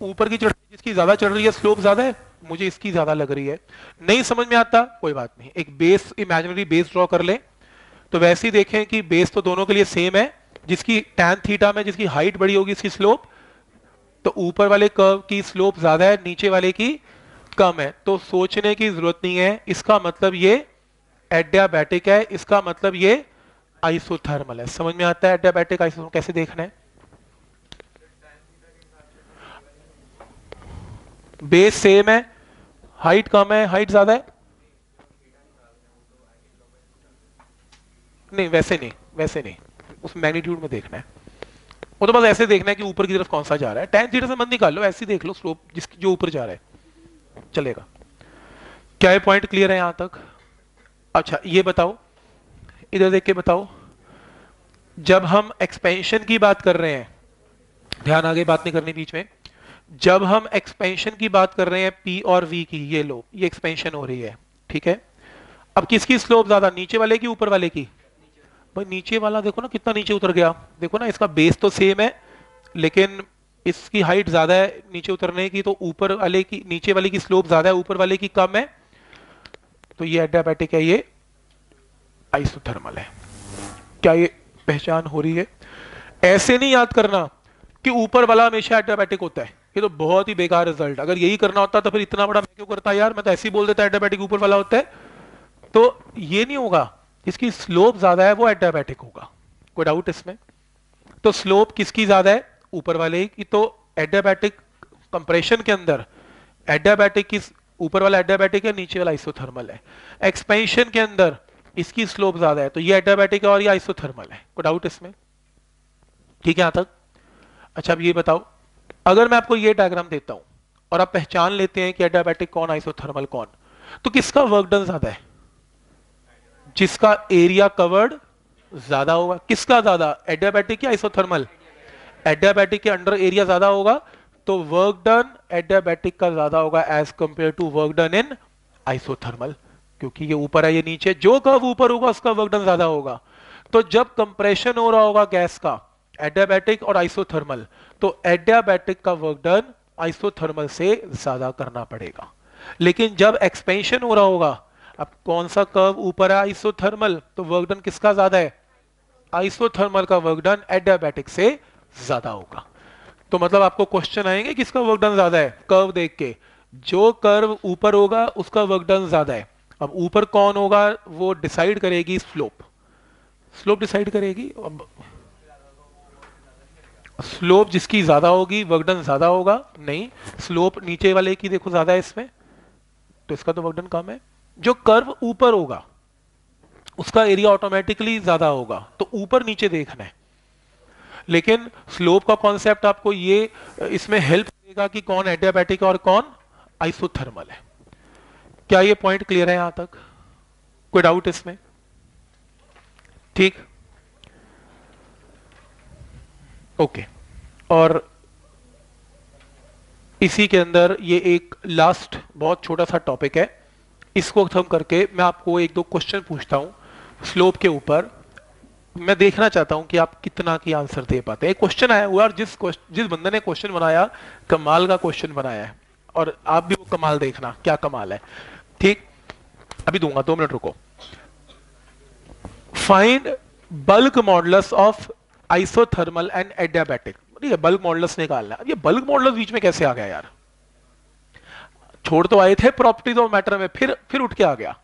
ऊपर की चढ़ाई जिसकी ज़्यादा चढ़ रही है स्लोप ज़्यादा है? मुझे इसकी ज़्यादा लग रही है। नहीं समझ में आता? कोई बात नहीं। एक बेस इमेजिनरी बेस ड्रॉ कर ले। तो वैसे ही देखें कि बेस तो दोनों के लिए सेम है। जिसकी टेन थीटा में जिसकी हाइट बड़ी होगी इसकी स्लोप तो ऊपर वाले कर्व की स्लोप ज़्यादा है, नीचे वाले की कम है। तो सोचने की ज़रूरत नहीं है। इसका मतलब ये एडियाबैटिक है, इसका मतलब ये आइसोथर्मल है। समझ में आता है एडियाबैटिक आइसोथर्मल कैसे देखना है? बेस सेम है हाइट कम है हाइट ज़्यादा है? नहीं, वैसे नहीं वैसे नहीं, उस मैग्नीट्यूड में देखना है। वो तो बस ऐसे देखना है कि ऊपर की तरफ़ कौन सा जा रहा है। टेन थीटा से मत निकाल लो, ऐसे देख लो स्लोप जिसकी, जो ऊपर जा रहा है। चलेगा। क्या ये पॉइंट क्लियर है यहाँ तक? अच्छा ये बताओ, इधर देख के बताओ, जब हम एक्सपेंशन की बात कर रहे हैं, ध्यान आगे बात नहीं करनी बीच में, जब हम एक्सपेंशन की बात कर रहे हैं पी और वी की, ये लो, ये एक्सपेंशन हो रही है, ठीक है? अब किसकी स्लोप ज़्यादा, नीचे वाले की, ऊपर वाले की? भाई, नीचे वाला देखो ना, कितना नीचे उतर गया, देखो ना, इसका बेस तो सेम है, लेकिन इसकी हाइट ज़्यादा है, नीचे उतरने की तो ऊपर वाले की, नीचे वाले की स्लोप ज़्यादा है, ऊपर वाले की कम है तो ये एडियाबैटिक है, ये आइसोथर्मल है। क्या ये पहचान हो रही है? ऐसे नहीं याद करना कि ऊपर वाला हमेशा एडियाबैटिक होता है। ये तो बहुत ही बेकार रिज़ल्ट। अगर यही करना होता तो फिर इतना बड़ा मैं क्यों करता यार, मैं तो ऐसे ही बोल देता एडियाबैटिक ऊपर वाला होता है। तो ये नहीं होगा। जिसकी स्लोप ज़्यादा है, वो एडियाबैटिक होगा। कोई डाउट इसमें? तो स्लोप किसकी ज़्यादा है? ऊपर वाले की। तो एडियाबैटिक कंप्रेशन के अंदर, एडियाबैटिक की ऊपर वाला एडियाबैटिक है, नीचे वाला आइसोथर्मल है। एक्सपेंशन के अंदर इसकी स्लोप ज़्यादा है तो ये एडियाबैटिक है और ये आइसोथर्मल है। कोई डाउट इसमें? ठीक है यहाँ तक? अच्छा अब ये बताओ, अगर मैं आपको ये डायग्राम देता हूँ और आप पहचान लेते हैं कि एडियाबैटिक कौन आइसोथर्मल कौन तो किसका वर्क डन ज़्यादा है? जिसका एरिया कवर्ड ज़्यादा होगा। किसका ज़्यादा? एडियाबैटिक या आइसोथर्मल एडियाबैटिक के अंडर एरिया ज़्यादा होगा तो वर्क डन एडियाबैटिक का ज़्यादा होगा as compare to work done in isothermal क्योंकि ये ऊपर है, ये नीचे, जो कर्व ऊपर होगा, उसका वर्क डन ज़्यादा होगा। तो जब कंप्रेशन हो रहा होगा गैस का एडियाबैटिक और आइसोथर्मल तो एडियाबैटिक का वर्क डन आइसोथर्मल से ज़्यादा करना पड़ेगा। लेकिन जब एक्सपेंशन हो रहा होगा, अब कौन सा कर्व ऊपर है आइसोथर्मल तो वर्क डन किसका ज़्यादा है? आइसोथर्मल का वर्क डन एडियाबैटिक से ज़्यादा होगा। तो मतलब आपको क्वेश्चन आएँगे किसका वर्क डन ज़्यादा है? कर्व देख के। जो कर्व ऊपर होगा, उसका वर्क डन ज़्यादा है। अब ऊपर कौन होगा, वो डिसाइड करेगी स्लोप स्लोप डिसाइड करेगी? अब स्लोप जिसकी ज़्यादा होगी वर्कडन ज़्यादा होगा? नहीं। स्लोप नीचे वाले की देखो ज़्यादा है इसमें। तो इसका तो वर्कडन कम है। जो कर्व ऊपर होगा, उसका एरिया ऑटोमेटिकली ज़्यादा होगा। तो ऊपर नीचे देखना है। लेकिन स्लोप का कॉन्सेप्ट आपको ये, इसमें हेल्प करेगा कि कौन एडियाबैटिक और कौन आइसोथर्मल है। क्या ये पॉइंट क्लियर है यहाँ तक? कोई डाउट इसमें? ठीक? ओके और इसी के अंदर ये एक लास्ट बहुत छोटा सा टॉपिक है। इसको खत्म करके मैं आपको एक दो क्वेश्चन पूछता हूँ। स्लोप के ऊपर। मैं देखना चाहता हूँ कि आप कितना की आंसर दे पाते हैं। क्वेश्चन आया हुआ और जिस जिस बंदे ने क्वेश्चन बनाया, कमाल का क्वेश्चन बनाया है। और आप भी वो कमाल देखना, क्या कमाल है। ठीक? अभी दूँगा, दो मिनट रुको। Find bulk modulus of isothermal and adiabatic ठीक है बल्क मॉडलस निकालना ये बल्क मॉडलस बीच में कैसे आ गया यार? छोड़ तो आए थे प्रॉपर्टीज़ ऑफ़ मैटर में, फिर फिर उठ के आ गया।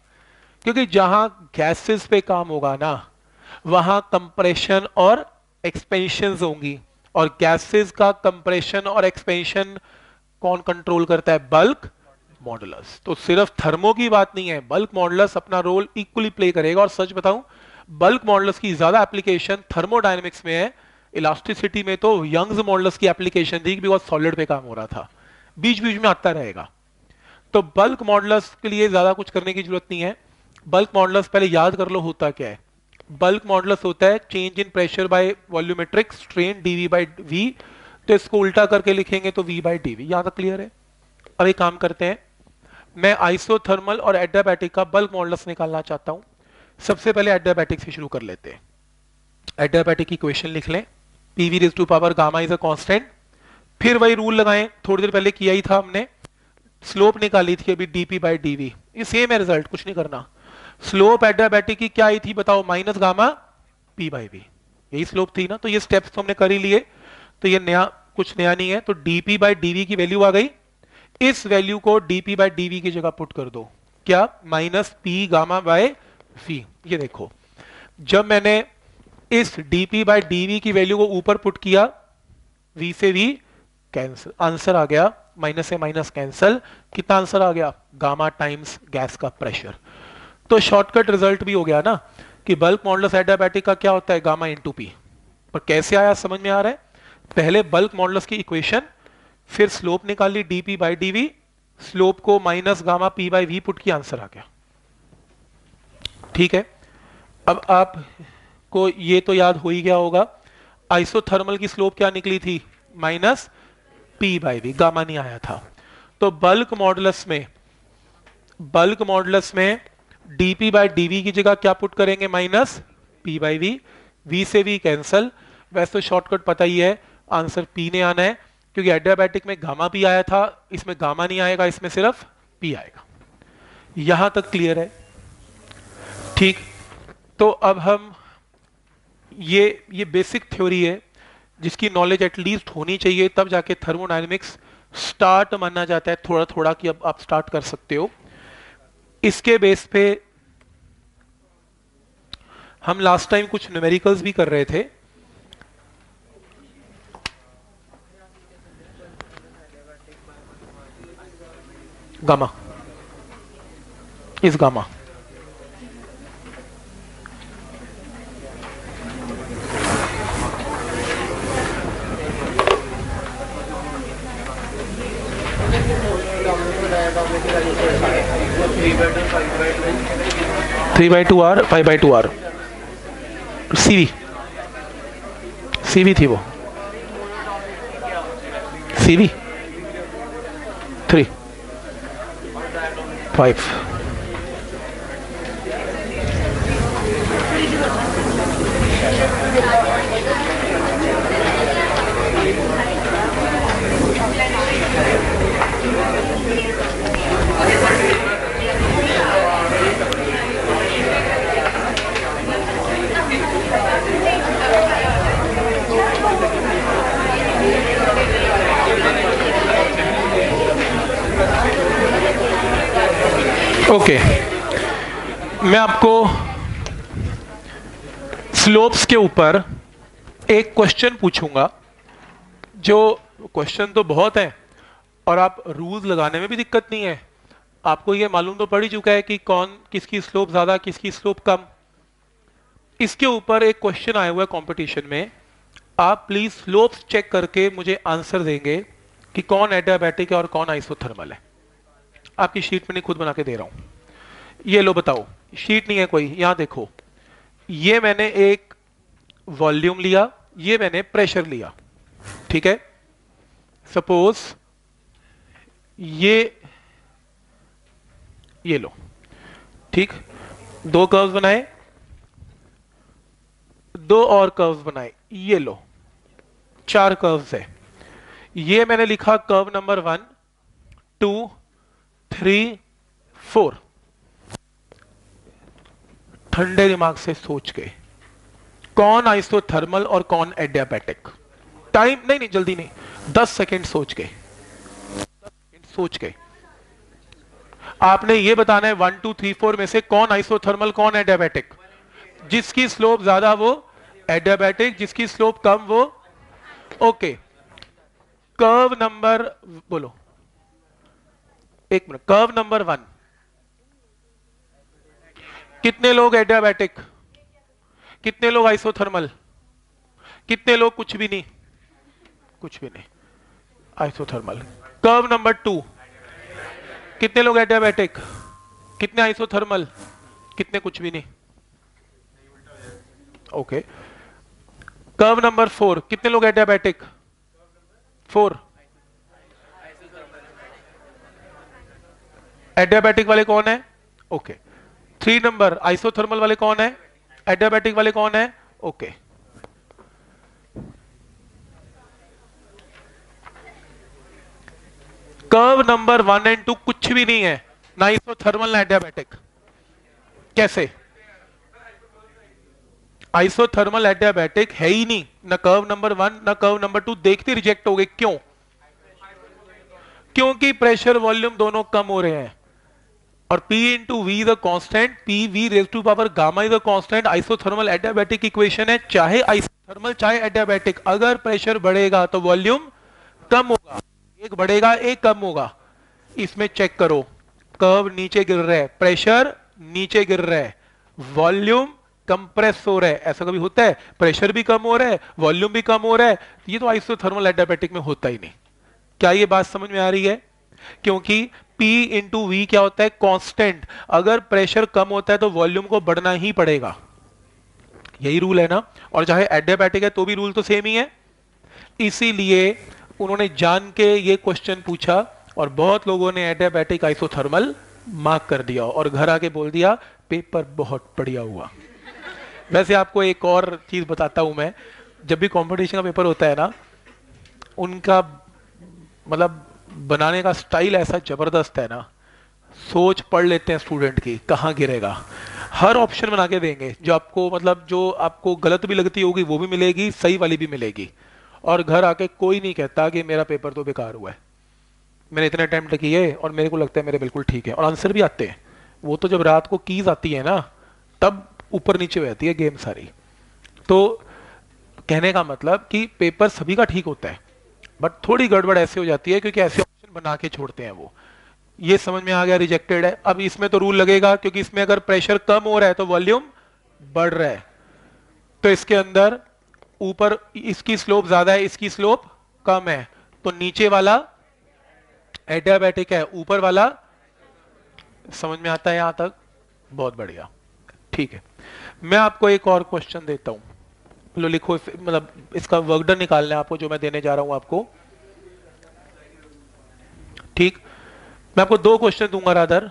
क्योंकि जहाँ गैसेस पे काम होगा ना वहाँ कंप्रेशन और एक्सपेंशन होंगी। और गैसेस का कंप्रेशन और एक्सपेंशन कौन कंट्रोल करता है? बल्क मॉडुलस तो सिर्फ़ थर्मो की बात नहीं है। बल्क मॉडुलस अपना रोल इक्वली प्ले करेगा। और सच बताऊँ बल्क मॉडल्स की ज़्यादा एप्लीकेशन थर्मोडाइनमिक्स में है। इलास्टिसिटी में तो यंग्स मॉडल्स की एप्लीकेशन थी बिकॉज़ सॉलिड पे काम हो रहा था। बीच बीच में आता रहेगा। तो बल्क मॉडल्स के लिए ज़्यादा कुछ करने की ज़रूरत नहीं है। बल्क मॉडल्स पहले याद कर लो होता क्या है। बल्क मॉडल्स होता है change in pressure by volumetric strain DV by V तो इसको उल्टा करके लिखेंगे तो वी बाई डीवी यहाँ तक क्लियर है? अब एक काम करते हैं, मैं आइसोथर्मल और एडियाबैटिक का बल्क मॉडल्स निकालना चाहता हूँ। सबसे पहले एडियाबैटिक से शुरू कर लेते हैं। एडियाबैटिक की क्वेश्चन लिख लें। PV raise to power gamma is a constant फिर वही रूल लगाएँ, थोड़ी देर पहले किया ही था हमने। स्लोप निकाली थी अभी डीपी बाई डीवी ये सेम है रिज़ल्ट कुछ नहीं करना। स्लोप एडियाबैटिक की क्या आई थी बताओ? Minus gamma P by V यही स्लोप थी ना? तो ये स्टेप्स तो हमने कर ही लिए। तो ये नया, कुछ नया नहीं है। तो डीपी बाई डीवी की वैल्यू आ गई। इस वैल्यू को डीपी बाई डीवी की जगह पुट कर दो। क्या? Minus P gamma by V ये देखो। जब मैंने इस डीपी बाय डीवी की वैल्यू को ऊपर पुट किया वी से वी कैंसिल आंसर आ गया। माइनस से माइनस कैंसल कितना आंसर आ गया? गामा टाइम्स गैस का प्रेशर तो शॉर्टकट रिज़ल्ट भी हो गया ना, कि बल्क मॉडलस एडियाबैटिक का क्या होता है? गामा इंटू पी पर कैसे आया? समझ में आ रहा है? पहले बल्क मॉडलस की इक्वेशन फिर स्लोप निकाली डीपी बाई डीवी स्लोप को minus gamma P by V put की आंसर आ गया। ठीक है? अब आप को ये तो याद हो ही गया होगा आइसोथर्मल की स्लोप क्या निकली थी? Minus P by V gamma नहीं आया था। तो बल्क मॉडलस में बल्क मॉडलस में डीपी बाई डीवी की जगह क्या पुट करेंगे? Minus P by V V से वी कैंसल वैसे तो शॉर्टकट पता ही है आंसर पी ने आना है, क्योंकि एडियाबैटिक में गामा भी आया था, इसमें गामा नहीं आएगा, इसमें सिर्फ़ पी आएगा। यहाँ तक क्लियर है। ठीक तो अब हम ये ये बेसिक थ्योरी है, जिसकी नॉलेज एटलीस्ट होनी चाहिए, तब जाके थर्मोडाइनमिक्स स्टार्ट माना जाता है थोड़ा थोड़ा कि अब आप स्टार्ट कर सकते हो। इसके बेस पे हम लास्ट टाइम कुछ न्यूमेरिकल्स भी कर रहे थे। गामा इस gamma three by two R, five by two R. CV CV थी वो। सीवी थ्री फाइव ओके मैं आपको स्लोप्स के ऊपर एक क्वेश्चन पूछूँगा, जो क्वेश्चन तो बहुत है, और आप रूल्स लगाने में भी दिक्कत नहीं है। आपको ये मालूम तो पड़ ही चुका है कि कौन किसकी स्लोप ज़्यादा, किसकी स्लोप कम। इसके ऊपर एक क्वेश्चन आया हुआ है कॉम्पिटिशन में। आप प्लीज़ स्लोप्स चेक करके मुझे आंसर देंगे कि कौन एडियाबैटिक है और कौन आइसोथर्मल है। आपकी शीट में नहीं, खुद बना के दे रहा हूँ। ये लो बताओ शीट नहीं है कोई, यहाँ देखो। ये मैंने एक वॉल्यूम लिया, ये मैंने प्रेशर लिया, ठीक है? सपोज़ ये ये लो, ठीक? दो कर्व्स बनाए दो और कर्व्स बनाए। ये लो। चार कर्व्स है। ये मैंने लिखा curve number one two three four ठंडे दिमाग से सोच के। कौन आइसोथर्मल और कौन एडियाबैटिक टाइम नहीं नहीं, जल्दी नहीं। दस सेकेंड सोच के। दस सेकेंड सोच के। आपने ये बताना है वन टू थ्री फोर में से कौन आइसोथर्मल कौन एडियाबैटिक जिसकी स्लोप ज़्यादा वो एडियाबैटिक, जिसकी स्लोप कम वो ओके कर्व नंबर बोलो. एक मिनट कर्व नंबर वन कितने लोग एडियाबैटिक? कितने लोग आइसोथर्मल कितने लोग कुछ भी नहीं? कुछ भी नहीं. आइसोथर्मल कर्व नंबर टू कितने लोग एडियाबैटिक? कितने आइसोथर्मल कितने कुछ भी नहीं. ओके कर्व नंबर फोर कितने लोग एडियाबैटिक फोर एडियाबैटिक वाले कौन है? ओके थ्री नंबर आइसोथर्मल वाले कौन है? एडियाबैटिक वाले कौन है? Okay curve number one and two कुछ भी नहीं है. ना आइसोथर्मल ना एडियाबैटिक कैसे? आइसोथर्मल एडियाबैटिक है ही नहीं। ना कर्व नंबर वन ना कर्व नंबर टू देखते रिजेक्ट हो गए क्यों? क्योंकि प्रेशर वॉल्यूम दोनों कम हो रहे हैं। और P into V the constant P V raise to power gamma is the constant isothermal adiabatic equation है। चाहे आइसोथर्मल चाहे एडियाबैटिक अगर प्रेशर बढ़ेगा तो वॉल्यूम कम होगा। एक बढ़ेगा, एक कम होगा। इसमें चेक करो। कर्व नीचे गिर रहा है। प्रेशर नीचे गिर रहा है। वॉल्यूम कंप्रेस हो रहा है। ऐसा कभी होता है? प्रेशर भी कम हो रहा है वॉल्यूम भी कम हो रहा है। ये तो आइसोथर्मल एडियाबैटिक में होता ही नहीं। क्या ये बात समझ में आ रही है? क्योंकि P इंटू वी क्या होता है? कांस्टेंट अगर प्रेशर कम होता है तो वॉल्यूम को बढ़ना ही पड़ेगा। यही रूल है ना? और चाहे एडियाबैटिक है तो भी रूल तो सेम ही है। इसीलिए उन्होंने जान के ये क्वेश्चन पूछा और बहुत लोगों ने एडियाबैटिक आइसोथर्मल मार्क कर दिया और घर आके बोल दिया पेपर बहुत बढ़िया हुआ। वैसे आपको एक और चीज़ बताता हूँ मैं। जब भी कंपटीशन का पेपर होता है ना, उनका मतलब बनाने का स्टाइल ऐसा ज़बरदस्त है ना। सोच पढ़ लेते हैं स्टूडेंट की, कहाँ गिरेगा। हर ऑप्शन बना के देंगे। जो आपको मतलब जो आपको गलत भी लगती होगी, वो भी मिलेगी, सही वाली भी मिलेगी। और घर आके कोई नहीं कहता कि मेरा पेपर तो बेकार हुआ है। मैंने इतने अटैम्प्ट किए और मेरे को लगता है मेरे बिल्कुल ठीक है। और आंसर भी आते हैं। वो तो जब रात को कीज आती है ना, तब ऊपर नीचे हो जाती है गेम सारी। तो कहने का मतलब कि पेपर सभी का ठीक होता है बट थोड़ी गड़बड़ ऐसे हो जाती है क्योंकि ऐसे ऑप्शन बना के छोड़ते हैं वो। ये समझ में आ गया रिजेक्टेड है। अब इसमें तो रूल लगेगा क्योंकि इसमें अगर प्रेशर कम हो रहा है तो वॉल्यूम बढ़ रहा है। तो इसके अंदर ऊपर इसकी स्लोप ज़्यादा है, इसकी स्लोप कम है। तो नीचे वाला एडियाबैटिक है, ऊपर वाला, समझ में आता है यहाँ तक? बहुत बढ़िया। ठीक है। मैं आपको एक और क्वेश्चन देता हूँ। लो लिखो मतलब इसका वर्कडन निकालना है आपको, जो मैं देने जा रहा हूँ आपको। ठीक? मैं आपको दो क्वेश्चन दूँगा, राधर।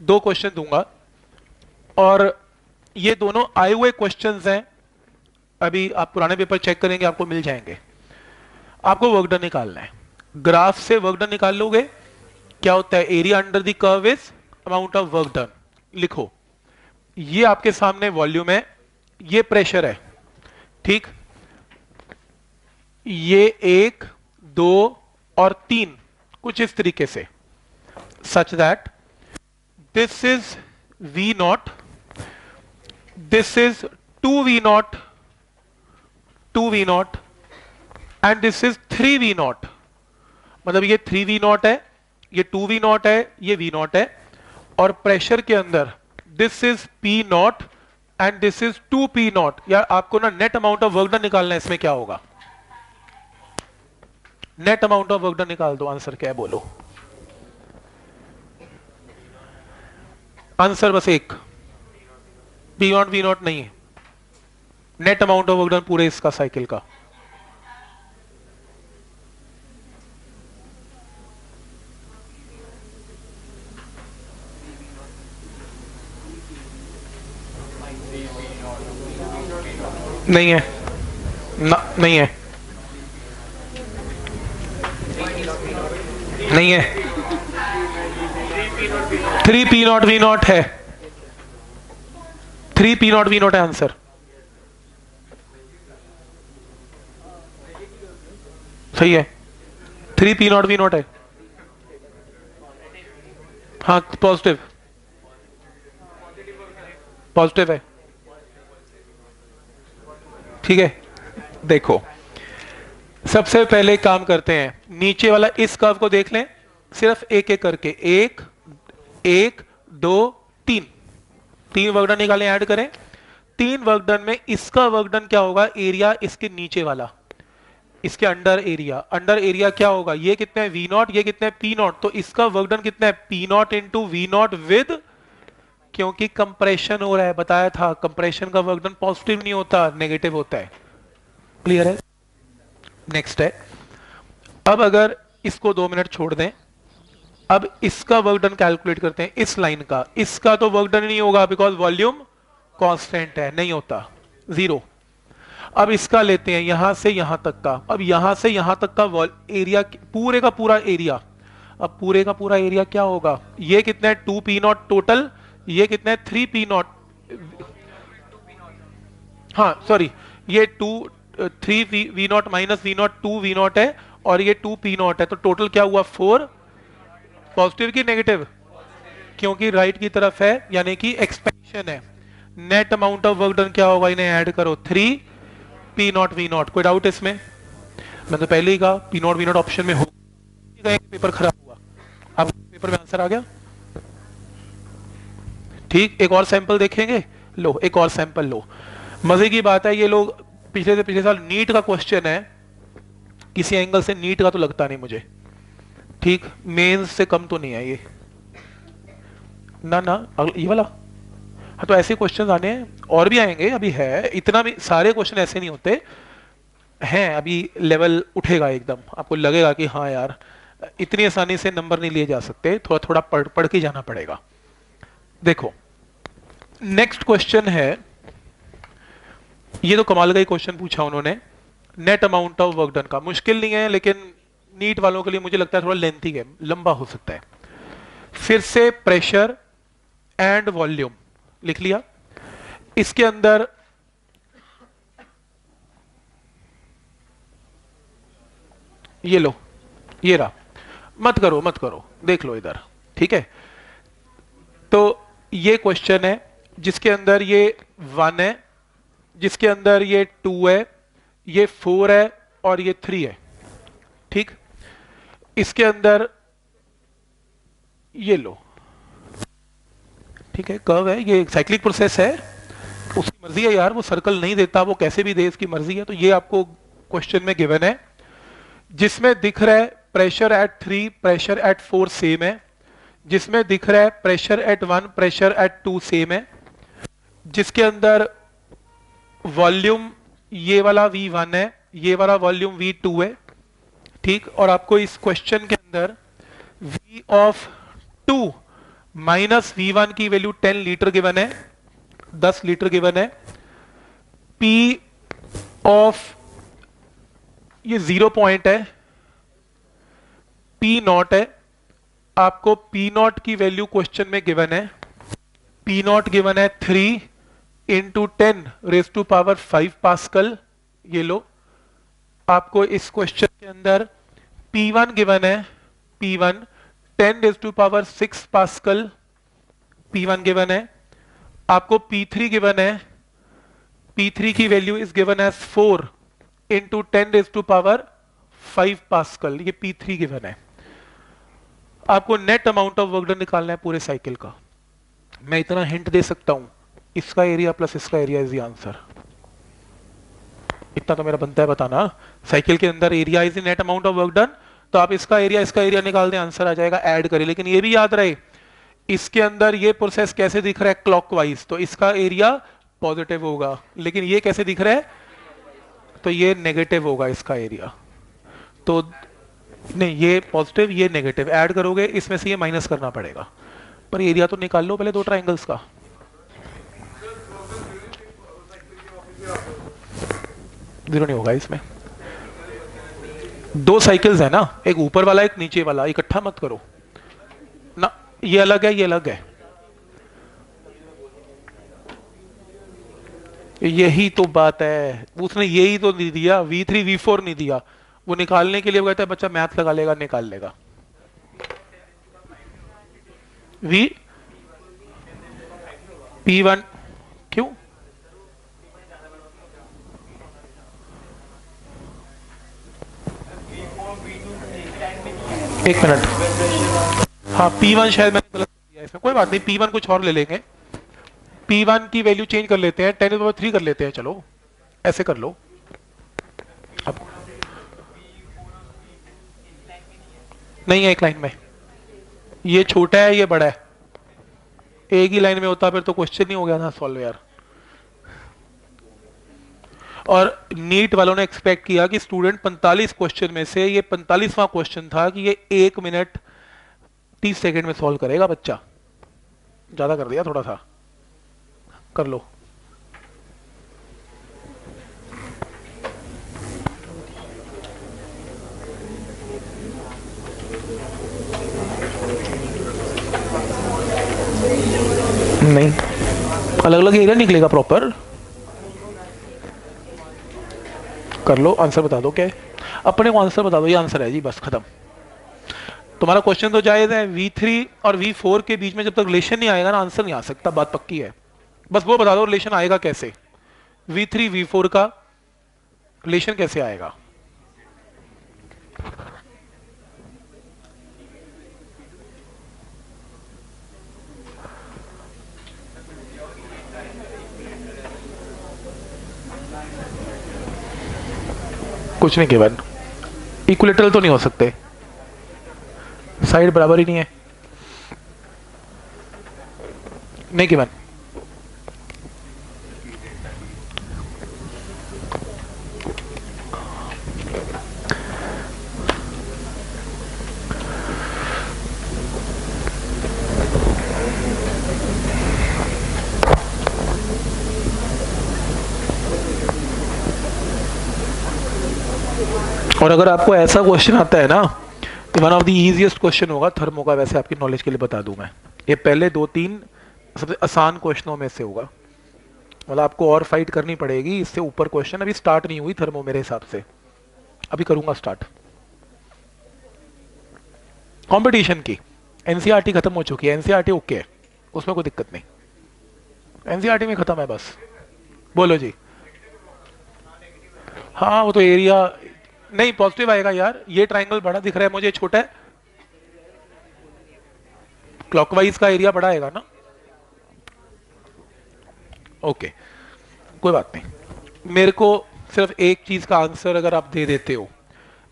दो क्वेश्चन दूँगा। और ये दोनों आए हुए क्वेश्चंस हैं। अभी आप पुराने पेपर चेक करेंगे, आपको मिल जाएँगे। आपको वर्कडन निकालना है। ग्राफ से वर्कडन निकाल लोगे क्या होता है? Area under the curve is amount of work done लिखो। ये आपके सामने वॉल्यूम है, ये प्रेशर है, ठीक? ये एक, दो और तीन, कुछ इस तरीके से। Such that this is V not this is two V not two V not and this is three V not मतलब ये थ्री वी नॉट है, ये टू वी नॉट है, ये वी नॉट है, और प्रेशर के अंदर this is P not and this is two P not यार, आपको ना net amount of work done निकालना है, इसमें क्या होगा? Net amount of work done निकाल दो आंसर क्या है, बोलो। आंसर बस एक। पी नॉट वी नॉट नहीं है। Net amount of work done पूरे इसका साइकिल का। नहीं है। ना, नहीं है। नहीं है। Three P not V not है। Three P not V not है आंसर सही है। Three P not V not है। हाँ पॉजिटिव पॉजिटिव है। ठीक है? देखो, सबसे पहले काम करते हैं, नीचे वाला इस कर्व को देख लें, सिर्फ़ एक एक करके, एक एक, दो, तीन। तीन वर्कडन निकालें ऐड करें। तीन वर्कडन में इसका वर्कडन क्या होगा? एरिया इसके नीचे वाला। इसके अंडर एरिया अंडर एरिया क्या होगा? ये कितना है? वी नॉट ये कितना पी नॉट तो इसका वर्कडन कितना है? P not into V not with क्योंकि कंप्रेशन हो रहा है, बताया था कंप्रेशन का वर्कडन पॉजिटिव नहीं होता नेगेटिव होता है। क्लियर है? नेक्स्ट है। अब अगर इसको दो मिनट छोड़ दें, अब इसका वर्क डन कैलकुलेट करते हैं, इस लाइन का। इसका तो वर्क डन नहीं होगा बिकॉज़ वॉल्यूम कांस्टेंट है, नहीं होता। ज़ीरो अब इसका लेते हैं यहाँ से यहाँ तक का। अब यहाँ से यहाँ तक का एरिया पूरे का पूरा एरिया अब पूरे का पूरा एरिया क्या होगा? ये कितना है? टू पी नॉट टोटल ये कितना है? थ्री पी नॉट हाँ सॉरी ये two three V not minus V not two V not है और ये टू पी नॉट है. तो टोटल क्या हुआ? फोर पॉजिटिव की नेगेटिव क्योंकि राइट की तरफ़ है, यानी कि एक्सपेंशन है. Net amount of work done क्या होगा? इन्हें ऐड करो. Three P not V not कोई डाउट इसमें? मैं तो पहले ही कहा P not V not option में हो पेपर खराब हुआ. अब पेपर में आंसर आ गया? ठीक, एक और सैंपल देखेंगे? लो, एक और सैंपल लो। मज़े की बात है, ये लोग पिछले से पिछले साल नीट का क्वेश्चन है। किसी एंगल से नीट का तो लगता नहीं मुझे। ठीक मेंस से कम तो नहीं है ये। ना ना ये वाला। हाँ तो ऐसे क्वेश्चन आने हैं, और भी आएँगे, अभी है, इतना भी, सारे क्वेश्चन ऐसे नहीं होते। हैं, अभी लेवल उठेगा एकदम। आपको लगेगा कि हाँ यार, इतनी आसानी से नंबर नहीं लिए जा सकते थोड़ा थोड़ा पढ़ पढ़ के जाना पड़ेगा। देखो नेक्स्ट क्वेश्चन है, ये तो कमाल का ही क्वेश्चन पूछा उन्होंने net amount of work done का। मुश्किल नहीं है, लेकिन नीट वालों के लिए मुझे लगता है थोड़ा लेंथी है लंबा हो सकता है। फिर से प्रेशर एंड वॉल्यूम लिख लिया। इसके अंदर ये लो, ये रहा। मत करो मत करो, देख लो इधर, ठीक है? तो ये क्वेश्चन है, जिसके अंदर ये वन है, जिसके अंदर ये टू है, ये फोर है और ये थ्री है। ठीक? इसके अंदर ये लो। ठीक है कर्व है, ये साइक्लिक प्रोसेस है। उसकी मर्ज़ी है यार, वो सर्कल नहीं देता, वो कैसे भी दे, इसकी मर्ज़ी है तो ये आपको क्वेश्चन में गिवन है। जिसमें दिख रहा है pressure at three pressure at four same है। जिसमें दिख रहा है pressure at one pressure at two same है। जिसके अंदर वॉल्यूम ये वाला वी वन है, ये वाला वॉल्यूम वी टू है, ठीक? और आपको इस क्वेश्चन के अंदर V of two minus V one की वैल्यू टेन लीटर गिवन है 10 लीटर गिवन है। पी ऑफ़ ये ज़ीरो पॉइंट है पी नॉट है आपको P नॉट की वैल्यू क्वेश्चन में गिवन है। P नॉट गिवन है three into ten raise to power five pascal ये लो। आपको इस क्वेश्चन के अंदर P1 गिवन है P1 ten raise to power six pascal P1 given है। आपको P3 गिवन है P3 की value is given as four into ten raise to power five pascal ये P3 गिवन है। आपको net amount of work done निकालना है पूरे साइकिल का। मैं इतना हिंट दे सकता हूँ। इसका एरिया प्लस इसका एरिया इज़ द आंसर इतना तो मेरा बनता है बताना। साइकिल के अंदर area is net amount of work done तो आप इसका एरिया इसका एरिया निकाल दें आंसर आ जाएगा ऐड करें। लेकिन ये भी याद रहे, इसके अंदर ये प्रोसेस कैसे दिख रहा है क्लॉकवाइज तो इसका एरिया पॉजिटिव होगा। लेकिन ये कैसे दिख रहा है तो ये नेगेटिव होगा इसका एरिया तो नहीं, ये पॉजिटिव ये नेगेटिव ऐड करोगे, इसमें से ये माइनस करना पड़ेगा. पर एरिया तो निकाल लो, पहले दो ट्राइंगल्स का. ज़ीरो नहीं होगा इसमें. दो साइकिल्स है ना? एक ऊपर वाला, एक नीचे वाला. इकट्ठा मत करो. ना, ये अलग है, ये अलग है. यही तो बात है. उसने यही तो नहीं दिया. वी थ्री वी फोर नहीं दिया. वो निकालने के लिए कहता है, बच्चा मैथ लगा लेगा, निकाल लेगा. वी पी वन क्यों? एक मिनट। हाँ पी वन शायद मैंने गलत दिया इसमें। कोई बात नहीं पी वन कुछ और ले लेंगे। पी वन की वैल्यू चेंज कर लेते हैं टेन थ्री कर लेते हैं, चलो। ऐसे कर लो। नहीं है एक लाइन में। ये छोटा है, ये बड़ा है। एक ही लाइन में होता, फिर तो क्वेश्चन नहीं हो गया था सॉल्व यार। और नीट वालों ने एक्सपेक्ट किया कि स्टूडेंट 45 क्वेश्चन में से, ये 45वां क्वेश्चन था कि ये एक मिनट 30 सेकंड में सॉल्व करेगा बच्चा। ज़्यादा कर दिया थोड़ा सा। कर लो। नहीं। अलग अलग एरिया निकलेगा प्रॉपर कर लो आंसर बता दो क्या है अपने को आंसर बता दो, ये आंसर है जी, बस खत्म। तुम्हारा क्वेश्चन तो जायज़ है V3 और V4 के बीच में जब तक रिलेशन नहीं आएगा ना आंसर नहीं आ सकता, बात पक्की है। बस वो बता दो रिलेशन आएगा कैसे? V3 V4 का रिलेशन कैसे आएगा? कुछ नहीं गिवन इक्विलेटरल तो नहीं हो सकते. साइड बराबर ही नहीं है. नहीं गिवन और अगर आपको ऐसा क्वेश्चन आता है ना तो one of the easiest question होगा थर्मो का, वैसे आपकी नॉलेज के लिए बता दूँ मैं। ये पहले दो तीन सबसे आसान क्वेश्चनों में से होगा। मतलब आपको और फाइट करनी पड़ेगी, इससे ऊपर क्वेश्चन अभी स्टार्ट नहीं हुई थर्मो मेरे हिसाब से। अभी करूँगा स्टार्ट कंपटीशन की। एनसीआरटी खत्म हो चुकी है। एनसीआरटी ओके है। उसमें कोई दिक्कत नहीं। एनसीआरटी में खत्म है बस। बोलो जी। हाँ वो तो एरिया नहीं पॉजिटिव आएगा यार। ये ट्राइंगल बड़ा दिख रहा है मुझे, छोटा है। क्लॉकवाइज का एरिया बड़ा आएगा ना। ओके कोई बात नहीं। मेरे को सिर्फ़ एक चीज़ का आंसर अगर आप दे देते हो।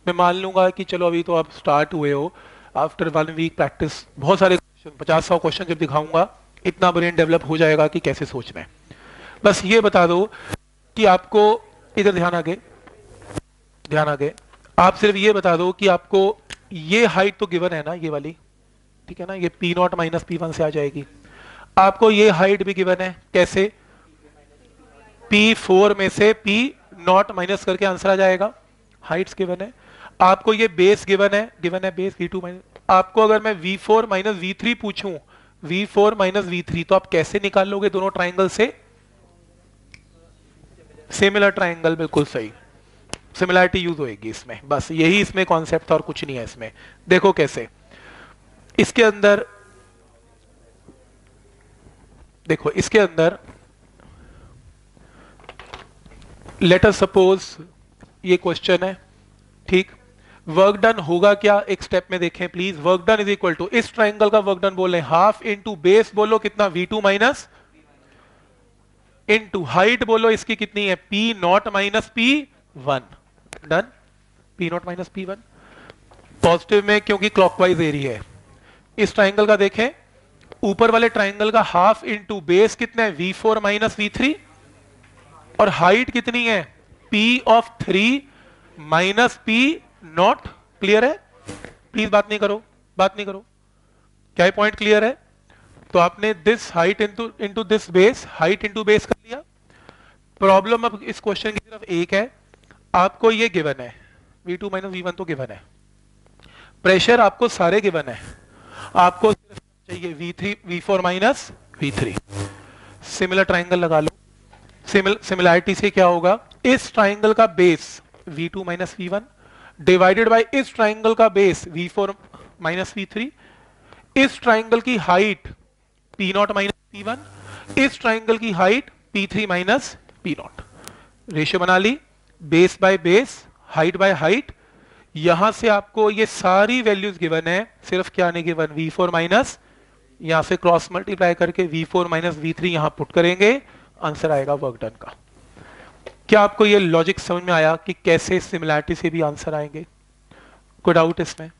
मैं मान लूँगा कि चलो अभी तो आप स्टार्ट हुए हो। आफ्टर वन वीक प्रैक्टिस बहुत सारे क्वेश्चन पचास सौ क्वेश्चन जब दिखाऊँगा, इतना ब्रेन डेवलप हो जाएगा कि कैसे सोचना है। बस ये बता दो कि आपको इधर ध्यान आगे? ध्यान आगे। आप सिर्फ़ ये बता दो कि आपको ये हाइट तो गिवन है ना, ये वाली? ठीक है ना? ये P not minus P one से आ जाएगी। आपको ये हाइट भी गिवन है। कैसे? पी फोर में से पी नॉट माइनस करके आंसर आ जाएगा। हाइट्स गिवन है। आपको ये बेस गिवन है। गिवन है बेस वी टू माइनस आपको अगर मैं V four minus V three पूछूँ V four minus V three तो आप कैसे निकाल लोगे दोनों ट्राइंगल से? सिमिलर ट्राइंगल बिल्कुल सही। सिमिलैरिटी यूज़ होएगी इसमें। बस यही इसमें कॉन्सेप्ट था और कुछ नहीं है इसमें। देखो कैसे। इसके अंदर, देखो, इसके अंदर लेटर सपोज़ ये क्वेश्चन है, ठीक? वर्क डन होगा क्या? एक स्टेप में देखें please work done is equal to इस ट्राइंगल का वर्क डन बोले हाफ़ इंटू बेस बोलो, कितना? V two minus into height बोलो, इसकी कितनी है? P naught minus P one done P naught minus P one positive में क्योंकि क्लॉकवाइज एरिया है। इस ट्राइंगल का देखें। ऊपर वाले ट्राइंगल का हाफ़ इंटू बेस कितना V four minus V three और हाइट कितनी है? P of three minus P naught clear है? प्लीज़ बात नहीं करो। बात नहीं करो। क्या पॉइंट क्लियर है? तो आपने this height into into this base height into base कर लिया। प्रॉब्लम अब इस क्वेश्चन की तरफ़ एक है। आपको ये गिवन है। V2 टू माइनस वी तो गिवन है। प्रेशर आपको सारे गिवन है। आपको सिर्फ़ चाहिए V3 V4 minus V3 similar triangle लगा लो। सिमिलैरिटी से क्या होगा? इस ट्राइंगल का base V2 two minus V divided by इस ट्राइंगल का बेस V4 माइनस वी इस ट्राइंगल की height P naught minus P इस ट्राइंगल की height P3 minus P ratio बना ली। Base by base height by height यहाँ से आपको ये सारी वैल्यूज़ गिवन है, सिर्फ़ क्या नहीं गिवन वी फोर माइनस यहाँ से क्रॉस मल्टीप्लाई करके V four minus V three यहाँ पुट करेंगे आंसर आएगा वर्क डन का। क्या आपको ये लॉजिक समझ में आया कि कैसे सिमिलैरिटी से भी आंसर आएँगे? कोई डाउट इसमें?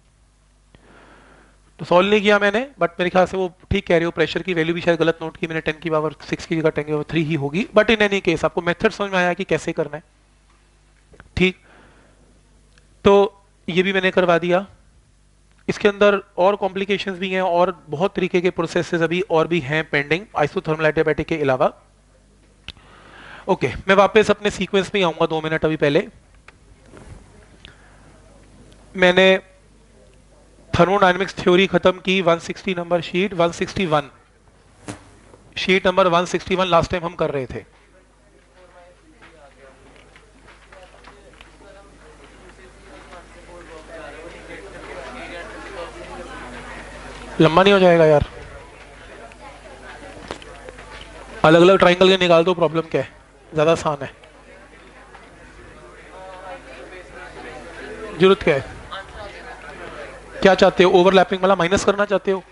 तो सॉल्व नहीं किया मैंने बट मेरे ख्याल से वो ठीक कह रहे हो प्रेशर की वैल्यू भी शायद गलत नोट की, मैंने टेन की पावर सिक्स की जगह टेन की पावर थ्री ही होगी। बट इन एनी केस आपको मेथड समझ में आया कि कैसे करना है। ठीक। तो ये भी मैंने करवा दिया। इसके अंदर और कॉम्प्लिकेशंस भी हैं और बहुत तरीके के प्रोसेसेस अभी और भी हैं पेंडिंग आइसोथर्मल के अलावा। ओके मैं वापस अपने सीक्वेंस में आऊँगा दो मिनट अभी पहले। मैंने थर्मोडाइनमिक्स थ्योरी खत्म की 160 number sheet 161 sheet number 161 last time हम कर रहे थे। लंबा नहीं हो जाएगा यार। अलग अलग ट्राइंगल के निकाल दो प्रॉब्लम क्या है? ज़्यादा आसान है। ज़रूरत क्या है? क्या चाहते हो? ओवरलैपिंग वाला माइनस करना चाहते हो?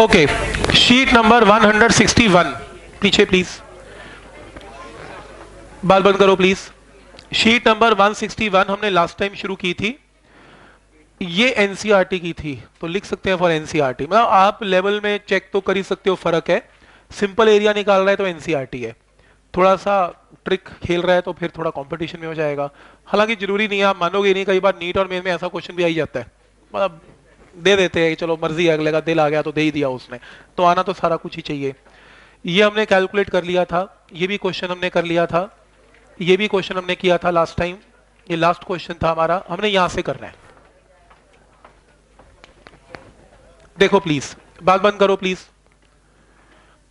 ओके शीट नंबर 161 पीछे प्लीज़ बात बंद करो प्लीज़ शीट नंबर 161 हमने लास्ट टाइम शुरू की थी. ये एनसीईआरटी e की थी. तो लिख सकते हैं फॉर एनसीईआरटी मतलब आप लेवल में चेक तो कर ही सकते हो, फ़र्क है. सिंपल एरिया निकाल रहा है तो एनसीईआरटी है. थोड़ा सा ट्रिक खेल रहा है तो फिर थोड़ा कंपटीशन में हो जाएगा. हालाँकि ज़रूरी नहीं है, आप मानोगे नहीं, कई बार नीट और मेन में ऐसा क्वेश्चन भी आई जाता है. मतलब दे देते हैं चलो मर्ज़ी है, अगले का दिल आ गया तो दे ही दिया उसने। तो आना तो सारा कुछ ही चाहिए। ये हमने कैलकुलेट कर लिया था, ये भी क्वेश्चन हमने कर लिया था, ये भी क्वेश्चन हमने किया था लास्ट टाइम ये लास्ट क्वेश्चन था हमारा, हमने यहाँ से करना है। देखो प्लीज़ बात बंद करो प्लीज़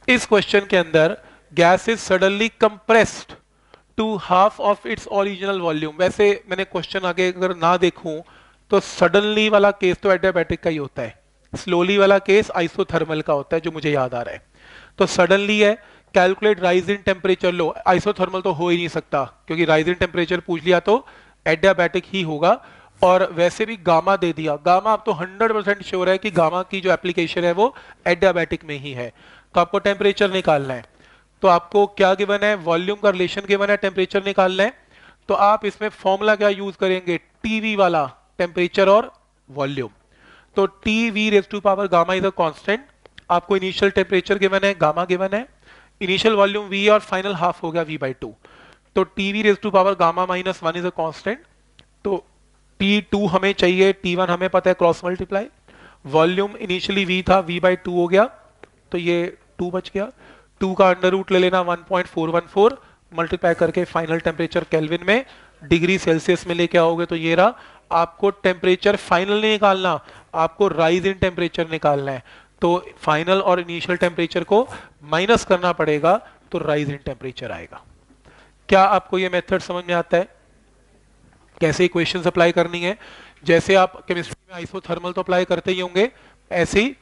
इस क्वेश्चन के अंदर gas is suddenly compressed to half of its original volume वैसे मैंने क्वेश्चन आगे अगर ना देखूँ तो सडनली वाला केस तो एडियाबैटिक का ही होता है। स्लोली वाला केस आइसोथर्मल का होता है, जो मुझे याद आ रहा है। तो सडनली है कैलकुलेट राइज इन टेम्परेचर लो। आइसोथर्मल तो हो ही नहीं सकता, क्योंकि राइज इन टेम्परेचर पूछ लिया तो एडियाबैटिक ही होगा। और वैसे भी गामा दे दिया। गामा आप तो 100 परसेंट श्योर है कि गामा की जो एप्लीकेशन है वो एडियाबैटिक में ही है। तो आपको टेम्परेचर निकालना है। तो आपको क्या गिवन है? वॉल्यूम का रिलेशन गिवन है टेम्परेचर निकालना है। तो आप इसमें फॉर्मूला क्या यूज़ करेंगे? टीवी वाला। टेम्परेचर और वॉल्यूम तो T V raise to power gamma is a constant आपको इनिशियल टेम्परेचर गिवन है गामा गिवन है. इनिशियल वॉल्यूम वी और फाइनल हाफ़ हो गया वी बाई टू तो T V raise to power gamma minus one is a constant तो T two हमें चाहिए टी वन हमें पता है cross multiply volume initially V था वी बाई टू हो गया. तो ये टू बच गया. टू का अंडर रूट ले लेना 1.414 मल्टीप्लाई करके फाइनल टेम्परेचर केल्विन में डिग्री सेल्सियस में लेके आओगे तो ये रहा. आपको टेम्परेचर फाइनल नहीं निकालना, आपको राइज इन टेम्परेचर निकालना है। तो फाइनल और इनिशियल टेम्परेचर को माइनस करना पड़ेगा तो राइज इन टेम्परेचर आएगा। क्या आपको ये मेथड समझ में आता है? कैसे इक्वेशन अप्लाई करनी है? जैसे आप केमिस्ट्री में आइसोथर्मल तो अप्लाई करते ही होंगे, ऐसे ही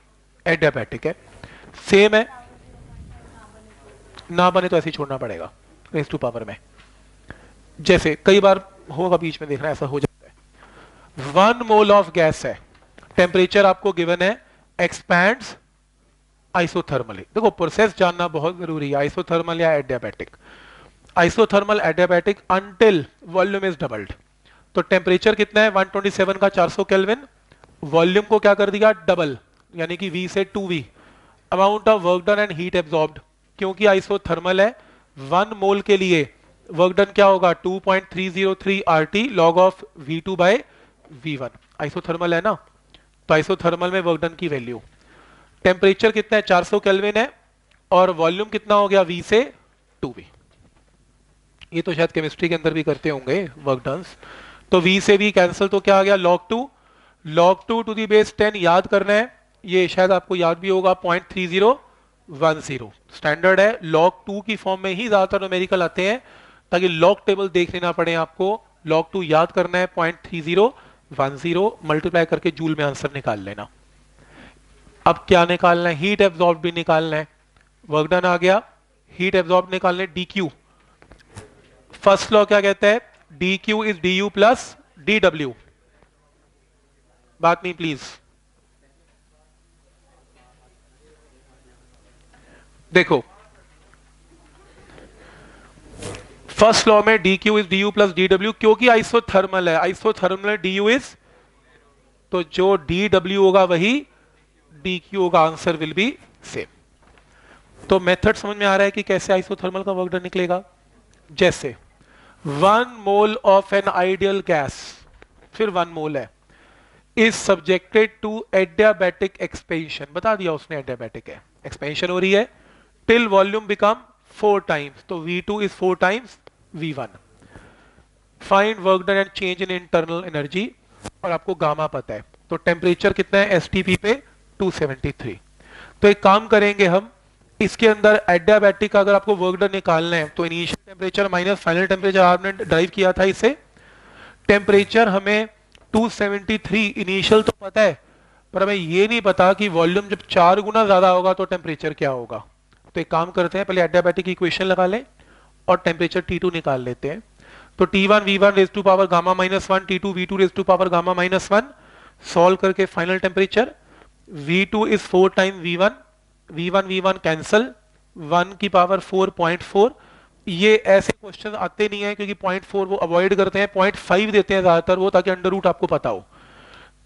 एडियाबैटिक है। सेम है। ना बने तो ऐसे ही छोड़ना पड़ेगा रेस टू पावर में। जैसे कई बार होगा बीच में देखना, ऐसा हो है वन मोल ऑफ़ गैस है। टेम्परेचर आपको गिवन है एक्सपैंड आइसोथर्मली देखो प्रोसेस जानना बहुत ज़रूरी है आइसोथर्मल या adiabatic isothermal adiabatic until volume is doubled तो टेम्परेचर कितना है? 127 का 400 केल्विन वॉल्यूम को क्या कर दिया? डबल यानी कि V से 2V amount of work done and heat absorbed क्योंकि आइसोथर्मल है वन मोल के लिए वर्क डन क्या होगा? 2.303 RT log of V2 two by V isothermal है ना? तो आइसोथर्मल में वर्क डन की वैल्यू टेम्परेचर कितना है? 400 केल्विन है। और वॉल्यूम कितना हो गया? V से 2V ये तो शायद केमिस्ट्री के अंदर भी करते होंगे वर्क डन तो V से V कैंसिल तो क्या आ गया? Log two log two to the base ten याद करना है। ये शायद आपको याद भी होगा। Point three zero one zero standard है। लॉग टू की फॉर्म में ही ज़्यादातर न्यूमेरिकल आते हैं। ताकि लॉग टेबल देख लेना पड़े आपको। लॉग टू याद करना है। Point three zero one zero multiply करके जूल में आंसर निकाल लेना। अब क्या निकालना है? हीट एब्जॉर्ब भी निकालना है। वर्क डन आ गया। हीट एब्जॉर्ब निकालने डी क्यू फ़र्स्ट लॉ क्या कहता है? D Q is D U plus D W बात नहीं प्लीज़ देखो फ़र्स्ट लॉ में D Q is D U plus D W क्योंकि आइसोथर्मल है। आइसोथर्मल डी यू इज़ तो जो डी डब्ल्यू होगा वही डी क्यू होगा। आंसर विल बी सेम तो मेथड समझ में आ रहा है कि कैसे आइसोथर्मल का वर्क डन निकलेगा? जैसे one mole of an ideal gas फिर वन मोल है। Is subjected to adiabatic expansion बता दिया उसने एडियाबैटिक है। एक्सपेंशन हो रही है। Till volume become four times तो V2 is four times V1 find work done and change in internal energy और आपको गामा पता है। तो टेम्परेचर कितना है? एस पे 273 तो एक काम करेंगे हम, इसके अंदर एडियाबैटिक का अगर आपको वर्क डन निकालना है तो initial temperature minus final temperature आपने ड्राइव किया था इसे। टेम्परेचर हमें 273 इनिशियल तो पता है, पर हमें ये नहीं पता कि वॉल्यूम जब चार गुना ज़्यादा होगा तो टेम्परेचर क्या होगा। तो एक काम करते हैं, पहले एडियाबैटिक इक्वेशन लगा लें। और टेम्परेचर T2 निकाल लेते हैं। तो T1 V1 raise to power gamma minus one T two V two raise to power gamma minus one solve करके final temperature V two is four time V one V one V one cancel one की power four point four ये ऐसे question आते नहीं है क्योंकि point four वो avoid करते हैं। पॉइंट फाइव देते हैं ज़्यादातर वो ताकि अंडर रूट आपको पता हो।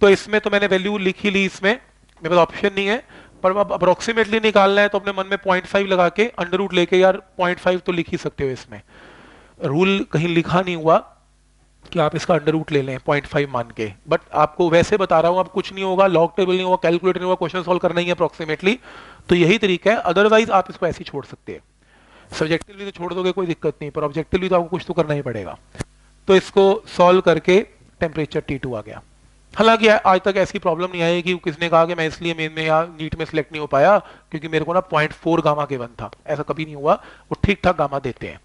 तो इसमें तो मैंने वैल्यू लिखी ली इसमें। मेरे पास ऑप्शन नहीं है। पर अब अप्रोक्सीमेटली निकालना है तो अपने मन में पॉइंट फाइव लगा के अंडर रूट लेके यार पॉइंट फाइव तो लिख ही सकते हो इसमें। रूल कहीं लिखा नहीं हुआ कि आप इसका अंडर रूट ले लें पॉइंट फाइव मान के। बट आपको वैसे बता रहा हूँ, अब कुछ नहीं होगा लॉग टेबल नहीं होगा कैलकुलेटर नहीं होगा क्वेश्चन सॉल्व करना ही अप्रोक्सीमेटली तो यही तरीका है अदरवाइज़ आप इसको ऐसे ही छोड़ सकते हैं। सब्जेक्टिवली तो छोड़ दोगे, कोई दिक्कत नहीं, पर ऑब्जेक्टिवली तो आपको कुछ तो करना ही पड़ेगा। तो इसको सॉल्व करके टेम्परेचर टी टू आ गया। हालाँकि आज तक ऐसी प्रॉब्लम नहीं आई कि किसने कहा कि मैं इसलिए मेन में या नीट में सिलेक्ट नहीं हो पाया, क्योंकि मेरे को ना पॉइंट फोर गामा के वन था। ऐसा कभी नहीं हुआ। वो ठीक ठाक गामा देते हैं।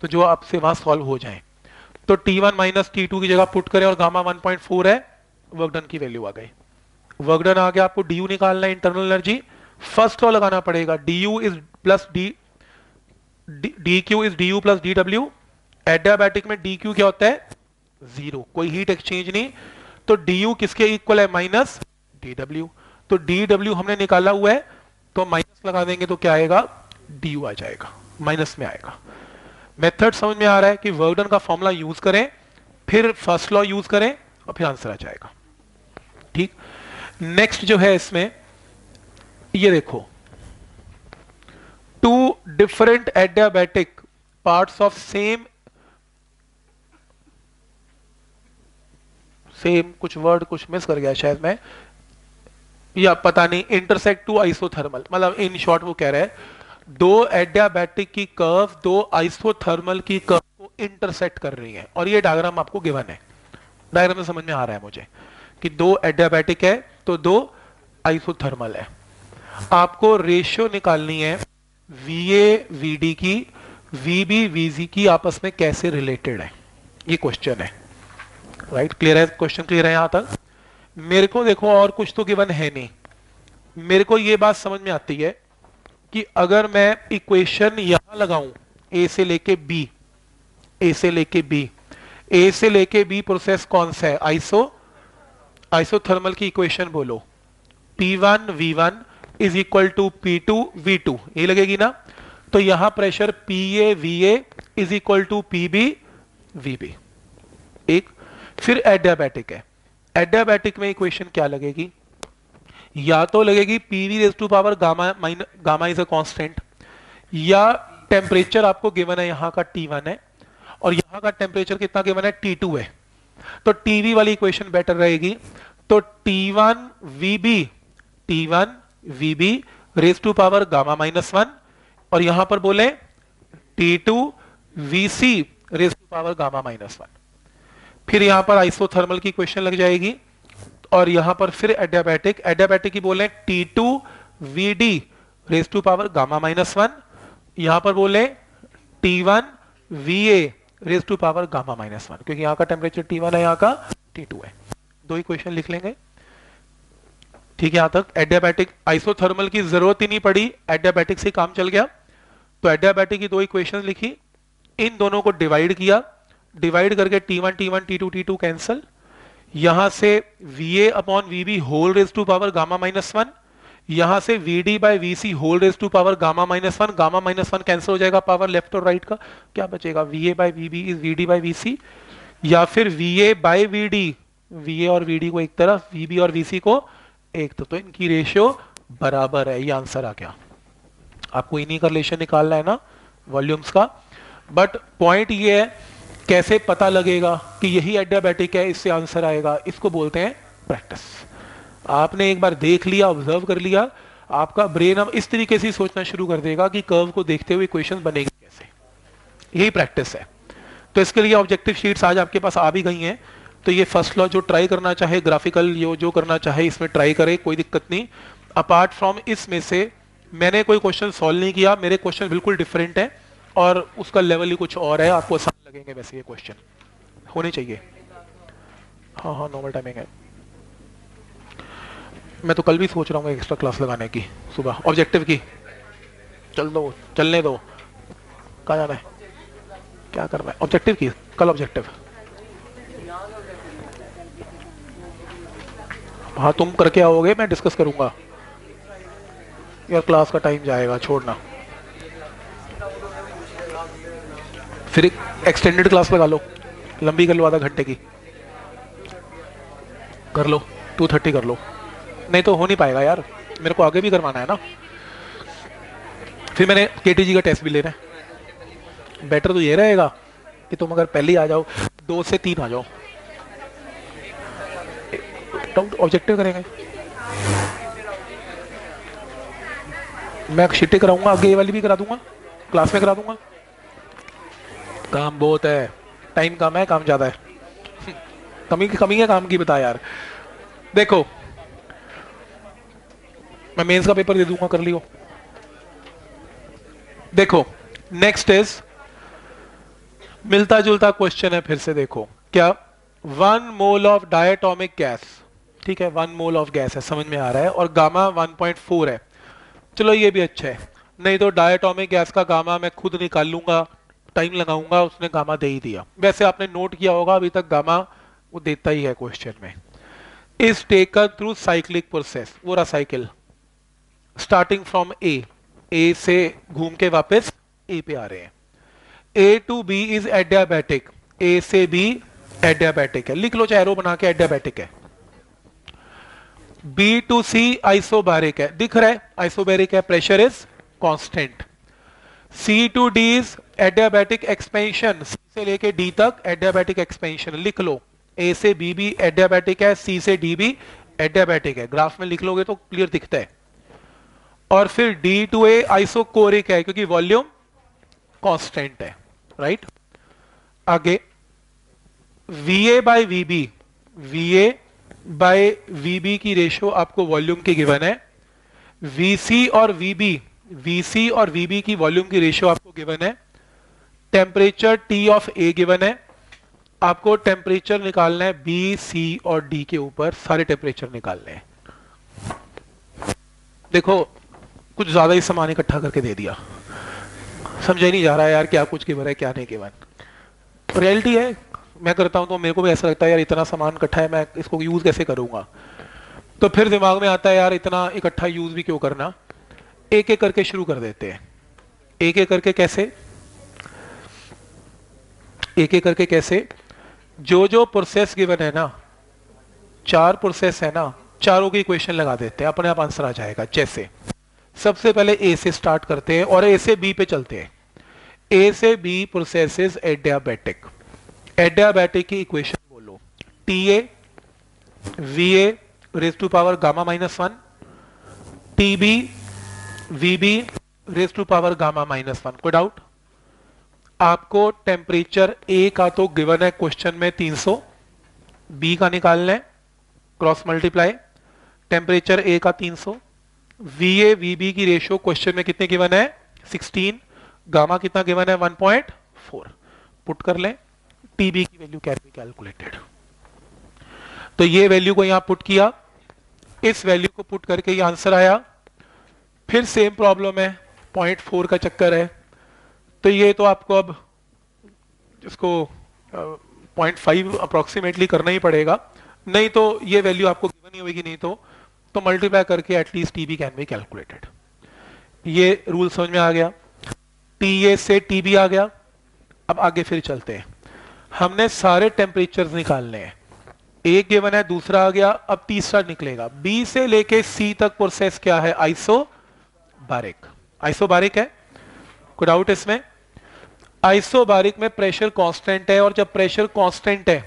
तो जो आपसे वहाँ सॉल्व हो जाए। तो T one minus T two की जगह पुट करें और गामा वन पॉइंट फोर है वर्क डन की वैल्यू आ गई। वर्क डन आ गया आपको डी यू निकालना है इंटरनल एनर्जी फ़र्स्ट लॉ लगाना पड़ेगा। D U is plus D D Q is D U plus D W adiabatic में डी क्यू क्या होता है? ज़ीरो कोई हीट एक्सचेंज नहीं। तो डी यू किसके इक्वल है? माइनस डी डब्ल्यू तो डी डब्ल्यू हमने निकाला हुआ है तो माइनस लगा देंगे तो क्या आएगा? डी यू आ जाएगा माइनस में आएगा। मेथड समझ में आ रहा है कि वर्कडन का फॉर्मूला यूज़ करें, फिर फ़र्स्ट लॉ यूज़ करें और फिर आंसर आ जाएगा। ठीक? नेक्स्ट जो है इसमें, ये देखो। Two different adiabatic parts of same same कुछ वर्ड कुछ मिस कर गया शायद मैं। या पता नहीं इंटरसेक्ट टू आइसोथर्मल मतलब इन शॉर्ट वो कह रहे हैं, दो एडियाबैटिक की कर्व दो आइसोथर्मल की कर्व को इंटरसेक्ट कर रही है। और ये डायग्राम आपको गिवन है। डायग्राम में समझ में आ रहा है मुझे कि दो एडियाबैटिक है तो दो आइसोथर्मल है। आपको रेशियो निकालनी है वीए वीडी की। वीबी वीजी की आपस में कैसे रिलेटेड है? ये क्वेश्चन है। राइट क्लियर है? क्वेश्चन क्लियर है यहाँ तक? मेरे को देखो और कुछ तो गिवन है नहीं। मेरे को ये बात समझ में आती है कि अगर मैं इक्वेशन यहाँ लगाऊँ ए से लेके बी ए से लेके बी ए से लेके बी प्रोसेस कौन सा है? आइसो आइसोथर्मल की इक्वेशन बोलो। P1 V1 is equal to P two V two ये लगेगी ना? तो यहाँ pressure P A V A is equal to P B V B फिर एडियाबैटिक है। एडियाबैटिक में इक्वेशन क्या लगेगी? या तो लगेगी PV raise to power gamma mine gamma is a constant या टेम्परेचर आपको गिवन है, यहाँ का T1 है, और यहाँ का टेम्परेचर कितना गिवन है? T2 है। तो टीवी वाली इक्वेशन बेटर रहेगी। तो T one V T1 VB T1 VB raise to power gamma minus one और यहाँ पर बोले T2 VC raise to power gamma minus one फिर यहाँ पर आइसोथर्मल की क्वेश्चन लग जाएगी। और यहाँ पर फिर एडियाबैटिक एडियाबैटिक की बोले T two V D raise to power gamma minus one यहाँ पर बोले T one V A raise to power gamma minus one क्योंकि यहाँ का टेम्परेचर टी वन है, यहाँ का टी टू है। दो ही क्वेश्चन लिख लेंगे। ठीक है, यहाँ तक एडियाबैटिक आइसोथर्मल की ज़रूरत ही नहीं पड़ी एडियाबैटिक से काम चल गया। तो एडियाबैटिक की दो इक्वेशन लिखी, इन दोनों को डिवाइड किया। डिवाइड करके T one T one T two T two cancel यहाँ से V A upon V B whole raise to power gamma minus one यहाँ से V D by V C whole raise to power gamma minus one gamma minus one cancel हो जाएगा power left और right का. क्या बचेगा? V A by V B is V D by V C या फिर V A by V D V A और V D को एक तरफ़ वी बी और वी सी को एक तो, तो इनकी रेशियो बराबर है. ये आंसर आ गया. आपको इन्हीं का रिलेशन निकालना है ना? वॉल्यूम्स का. बट पॉइंट ये है कैसे पता लगेगा कि यही एडियाबैटिक है, इससे आंसर आएगा? इसको बोलते हैं प्रैक्टिस आपने एक बार देख लिया ऑब्ज़र्व कर लिया, आपका ब्रेन अब इस तरीके से सोचना शुरू कर देगा कि कर्व को देखते हुए क्वेश्चन बनेगी कैसे। यही प्रैक्टिस है। तो इसके लिए ऑब्जेक्टिव शीट्स आज आपके पास आ भी गई हैं। तो ये फ़र्स्ट लॉ जो ट्राई करना चाहे ग्राफिकल यो जो करना चाहे, इसमें ट्राई करे, कोई दिक्कत नहीं। अपार्ट फ्रॉम इसमें से मैंने कोई क्वेश्चन सॉल्व नहीं किया, मेरे क्वेश्चन बिल्कुल डिफरेंट है। और उसका लेवल ही कुछ और है, आपको आसान लगेंगे वैसे ये क्वेश्चन होने चाहिए। हाँ हाँ नॉर्मल टाइमिंग है। मैं तो कल भी सोच रहा हूँ एक्स्ट्रा क्लास लगाने की, सुबह। ऑब्जेक्टिव की। चल दो, चलने दो। कहा जाना है? क्या करना है? ऑब्जेक्टिव की, कल ऑब्जेक्टिव हाँ तुम करके आओगे, मैं डिस्कस करूँगा। यार क्लास का टाइम जाएगा, छोड़ना। फिर एक एक्सटेंडेड क्लास लगा लो। लंबी कर लो आधा घंटे की। कर लो टू थर्टी कर लो। नहीं तो हो नहीं पाएगा यार। मेरे को आगे भी करवाना है ना। फिर मैंने के का टेस्ट भी लेना है। बेटर तो ये रहेगा कि तुम अगर पहले आ जाओ, दो से तीन आ जाओ। डाउट ऑब्जेक्टिव करेंगे। मैं शीटें कराऊँगा, आगे वाली भी करा दूँगा क्लास में करा दूँगा। काम बहुत है। टाइम कम है, काम ज़्यादा है। कमी कमी है काम की, बता यार। देखो, मैं मेंस का पेपर दे दूँगा, कर लियो। देखो नेक्स्ट इज़ मिलता जुलता क्वेश्चन है फिर से देखो। क्या? One mole of diatomic gas ठीक है वन मोल ऑफ़ गैस है, समझ में आ रहा है। और गामा 1.4 है। चलो, ये भी अच्छा है। नहीं तो डायटोमिक गैस का गामा मैं खुद निकाल लूँगा। टाइम लगाऊँगा, उसने गामा दे ही दिया। वैसे आपने नोट किया होगा, अभी तक गामा वो देता ही है क्वेश्चन में। Is taken through cyclic process पूरा cycle starting from A A से घूम के वापस ए पे आ रहे हैं। A to B is adiabatic A से बी एडियाबैटिक है। लिख लो चेहरो बना के एडियाबैटिक है। बी टू सी आइसोबैरिक है। दिख रहा है आइसोबैरिक है pressure is constant C to D adiabatic expansion C से लेके डी तक एडियाबैटिक एक्सपेंशन लिख लो. ए से बी भी एडियाबैटिक है सी से डी भी एडियाबैटिक है. ग्राफ में लिख लोगे तो क्लियर दिखता है. और फिर डी टू ए आइसोकोरिक है, क्योंकि वॉल्यूम कांस्टेंट है. राइट आगे V A by V B V A by V B की रेशियो आपको वॉल्यूम की गिवन है. वी सी और वी बी वी सी और वी बी की वॉल्यूम की रेशियो आपको गिवन है। Temperature T of A given है। आपको टेम्परेचर निकालना है बी सी और डी के ऊपर। सारे टेम्परेचर निकालने हैं। देखो, कुछ ज़्यादा ही सामान इकट्ठा करके दे दिया। समझा नहीं जा रहा यार क्या कुछ गिवन है, क्या नहीं गिवन रियलिटी है। मैं करता हूँ तो मेरे को भी ऐसा लगता है, यार इतना सामान इकट्ठा है, मैं इसको यूज़ कैसे करूँगा? तो फिर दिमाग में आता है, यार इतना इकट्ठा यूज़ भी क्यों करना? एक एक करके शुरू कर देते हैं। एक एक करके कैसे? एक एक करके कैसे? जो जो प्रोसेस गिवन है ना, चार प्रोसेस है ना, चारों की इक्वेशन लगा देते हैं, अपने आप आंसर आ जाएगा, जैसे। सबसे पहले ए से स्टार्ट करते हैं और ए से बी पे चलते हैं। ए से बी प्रोसेस एडियाबैटिक एडियाबेटिक की इक्वेशन बोलो। T A V A raise to power gamma minus one T B B raise to power gamma minus one कोई डाउट आपको टेम्परेचर ए का तो गिवन है क्वेश्चन में 300 बी का निकालना है क्रॉस मल्टीप्लाई टेम्परेचर ए का 300 वी ए वी बी की रेशियो क्वेश्चन में कितने गिवन है? 16 गामा कितना गिवन है? 1.4 पुट कर लें। टीबी की वैल्यू कैन बी कैलकुलेटेड तो ये वैल्यू को यहाँ पुट किया। इस वैल्यू को पुट करके ये आंसर आया। फिर सेम प्रॉब्लम है पॉइंट फोर का चक्कर है। तो ये तो आपको अब इसको पॉइंट फाइव अप्रोक्सीमेटली करना ही पड़ेगा। नहीं तो ये वैल्यू आपको गिवन ही होगी, नहीं तो तो मल्टीप्लाई करके at least TB can be calculated ये रूल समझ में आ गया। टी ए से टीबी आ गया। अब आगे फिर चलते हैं। हमने सारे टेम्परेचर निकालने हैं। एक गिवन है, दूसरा आ गया। अब तीसरा निकलेगा। बी से लेके सी तक प्रोसेस क्या है? आइसो बारिक। आइसोबारिक है? कोई डाउट इसमें? आइसोबारिक में प्रेशर कांस्टेंट है और जब प्रेशर कांस्टेंट है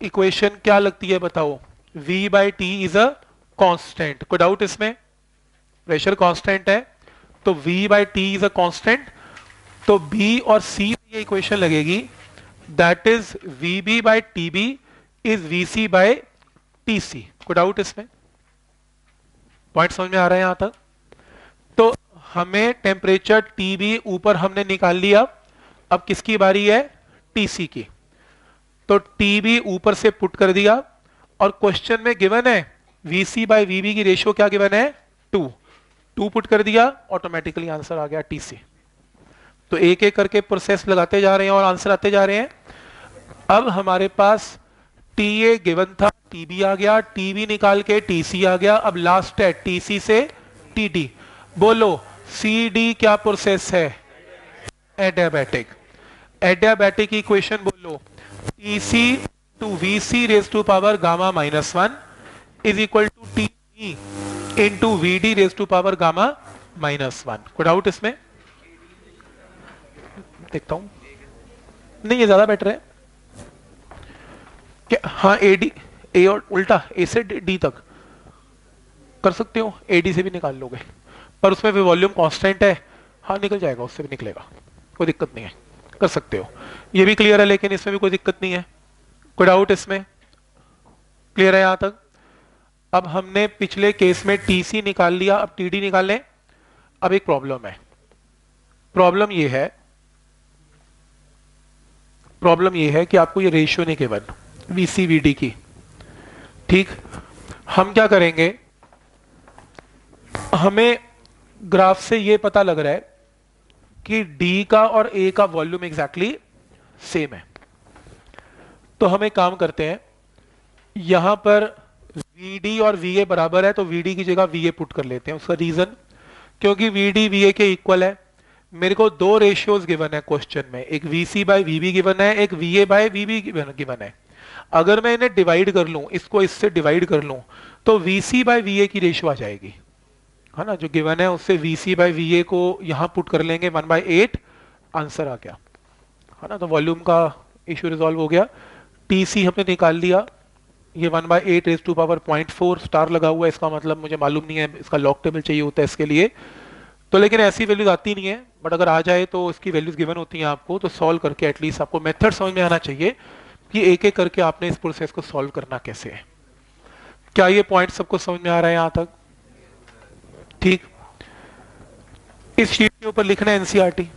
इक्वेशन क्या लगती है बताओ? V by T is a constant कोई डाउट इसमें? प्रेशर कांस्टेंट है तो V by T is a constant तो B और C ये इक्वेशन लगेगी। That is V B by T B is V C by T C कोई doubt इसमें? पॉइंट समझ में आ रहा है यहाँ तक? तो हमें टेम्परेचर टीबी ऊपर हमने निकाल लिया। अब किसकी बारी है? टीसी की। तो टीबी ऊपर से पुट कर दिया। और क्वेश्चन में गिवन है वीसी बाय वीबी की रेशियो क्या गिवन है? टू टू पुट कर दिया ऑटोमेटिकली आंसर आ गया टीसी तो एक एक करके प्रोसेस लगाते जा रहे हैं और आंसर आते जा रहे हैं। अब हमारे पास टी ए गिवन था टीबी आ गया टीबी निकाल के टीसी आ गया। अब लास्ट है टीसी से टीडी बोलो सी डी क्या प्रोसेस है? एडियाबैटिक एडियाबैटिक इक्वेशन बोलो TC to V C raise to power gamma minus one is equal to T E into V D raise to power gamma minus one को doubt इसमें? देखता हूँ। नहीं, ये ज़्यादा बेटर है। क्या? हाँ ए डी ए और उल्टा ए से डी तक। कर सकते हो ए डी से भी निकाल लोगे। पर उसमें भी वॉल्यूम कॉन्स्टेंट है। हाँ निकल जाएगा, उससे भी निकलेगा। कोई दिक्कत नहीं है। कर सकते हो। ये भी क्लियर है, लेकिन इसमें भी कोई दिक्कत नहीं है। कोई डाउट इसमें? क्लियर है यहाँ तक? अब हमने पिछले केस में टीसी निकाल लिया। अब टीडी निकाल। लें अब एक प्रॉब्लम है। प्रॉब्लम ये है। प्रॉब्लम ये है कि आपको ये रेशियो नहीं केवल वीसीवीडी की। ठीक? हम क्या करेंगे? हमें ग्राफ से ये पता लग रहा है कि डी का और ए का वॉल्यूम एग्जैक्टली सेम है। तो हम एक काम करते हैं, यहाँ पर VD और VA बराबर है तो VD की जगह VA पुट कर लेते हैं, उसका रीजन क्योंकि डी वी के इक्वल है, मेरे को दो रेशियोज गिवन है क्वेश्चन में, एक वीसी बाय वीबी गिवन है, एक ए बाय वीबी गिवन है। अगर मैं इन्हें डिवाइड कर लूँ, इसको इससे डिवाइड कर लूँ तो वीसी बाय वी की रेशियो आ जाएगी। है ना, जो गिवन है, उससे वीसी बाई वी ए को यहाँ पुट कर लेंगे वन बाय एट आंसर आ गया। है ना तो वॉल्यूम का इश्यू रिजॉल्व हो गया। टीसी हमने निकाल लिया। ये one by eight raise to power point four star लगा हुआ है, इसका मतलब मुझे मालूम नहीं है, इसका लॉक टेबल चाहिए होता है इसके लिए। तो लेकिन ऐसी वैल्यूज़ आती नहीं है बट अगर आ जाए तो इसकी वैल्यूज़ गिवन होती हैं आपको तो सॉल्व करके एटलीस्ट आपको मेथड समझ में आना चाहिए कि एक एक करके आपने इस प्रोसेस को सॉल्व करना कैसे है। क्या ये पॉइंट सबको समझ में आ रहा है यहाँ तक? ठीक इस शीट के ऊपर लिखना है एनसीआरटी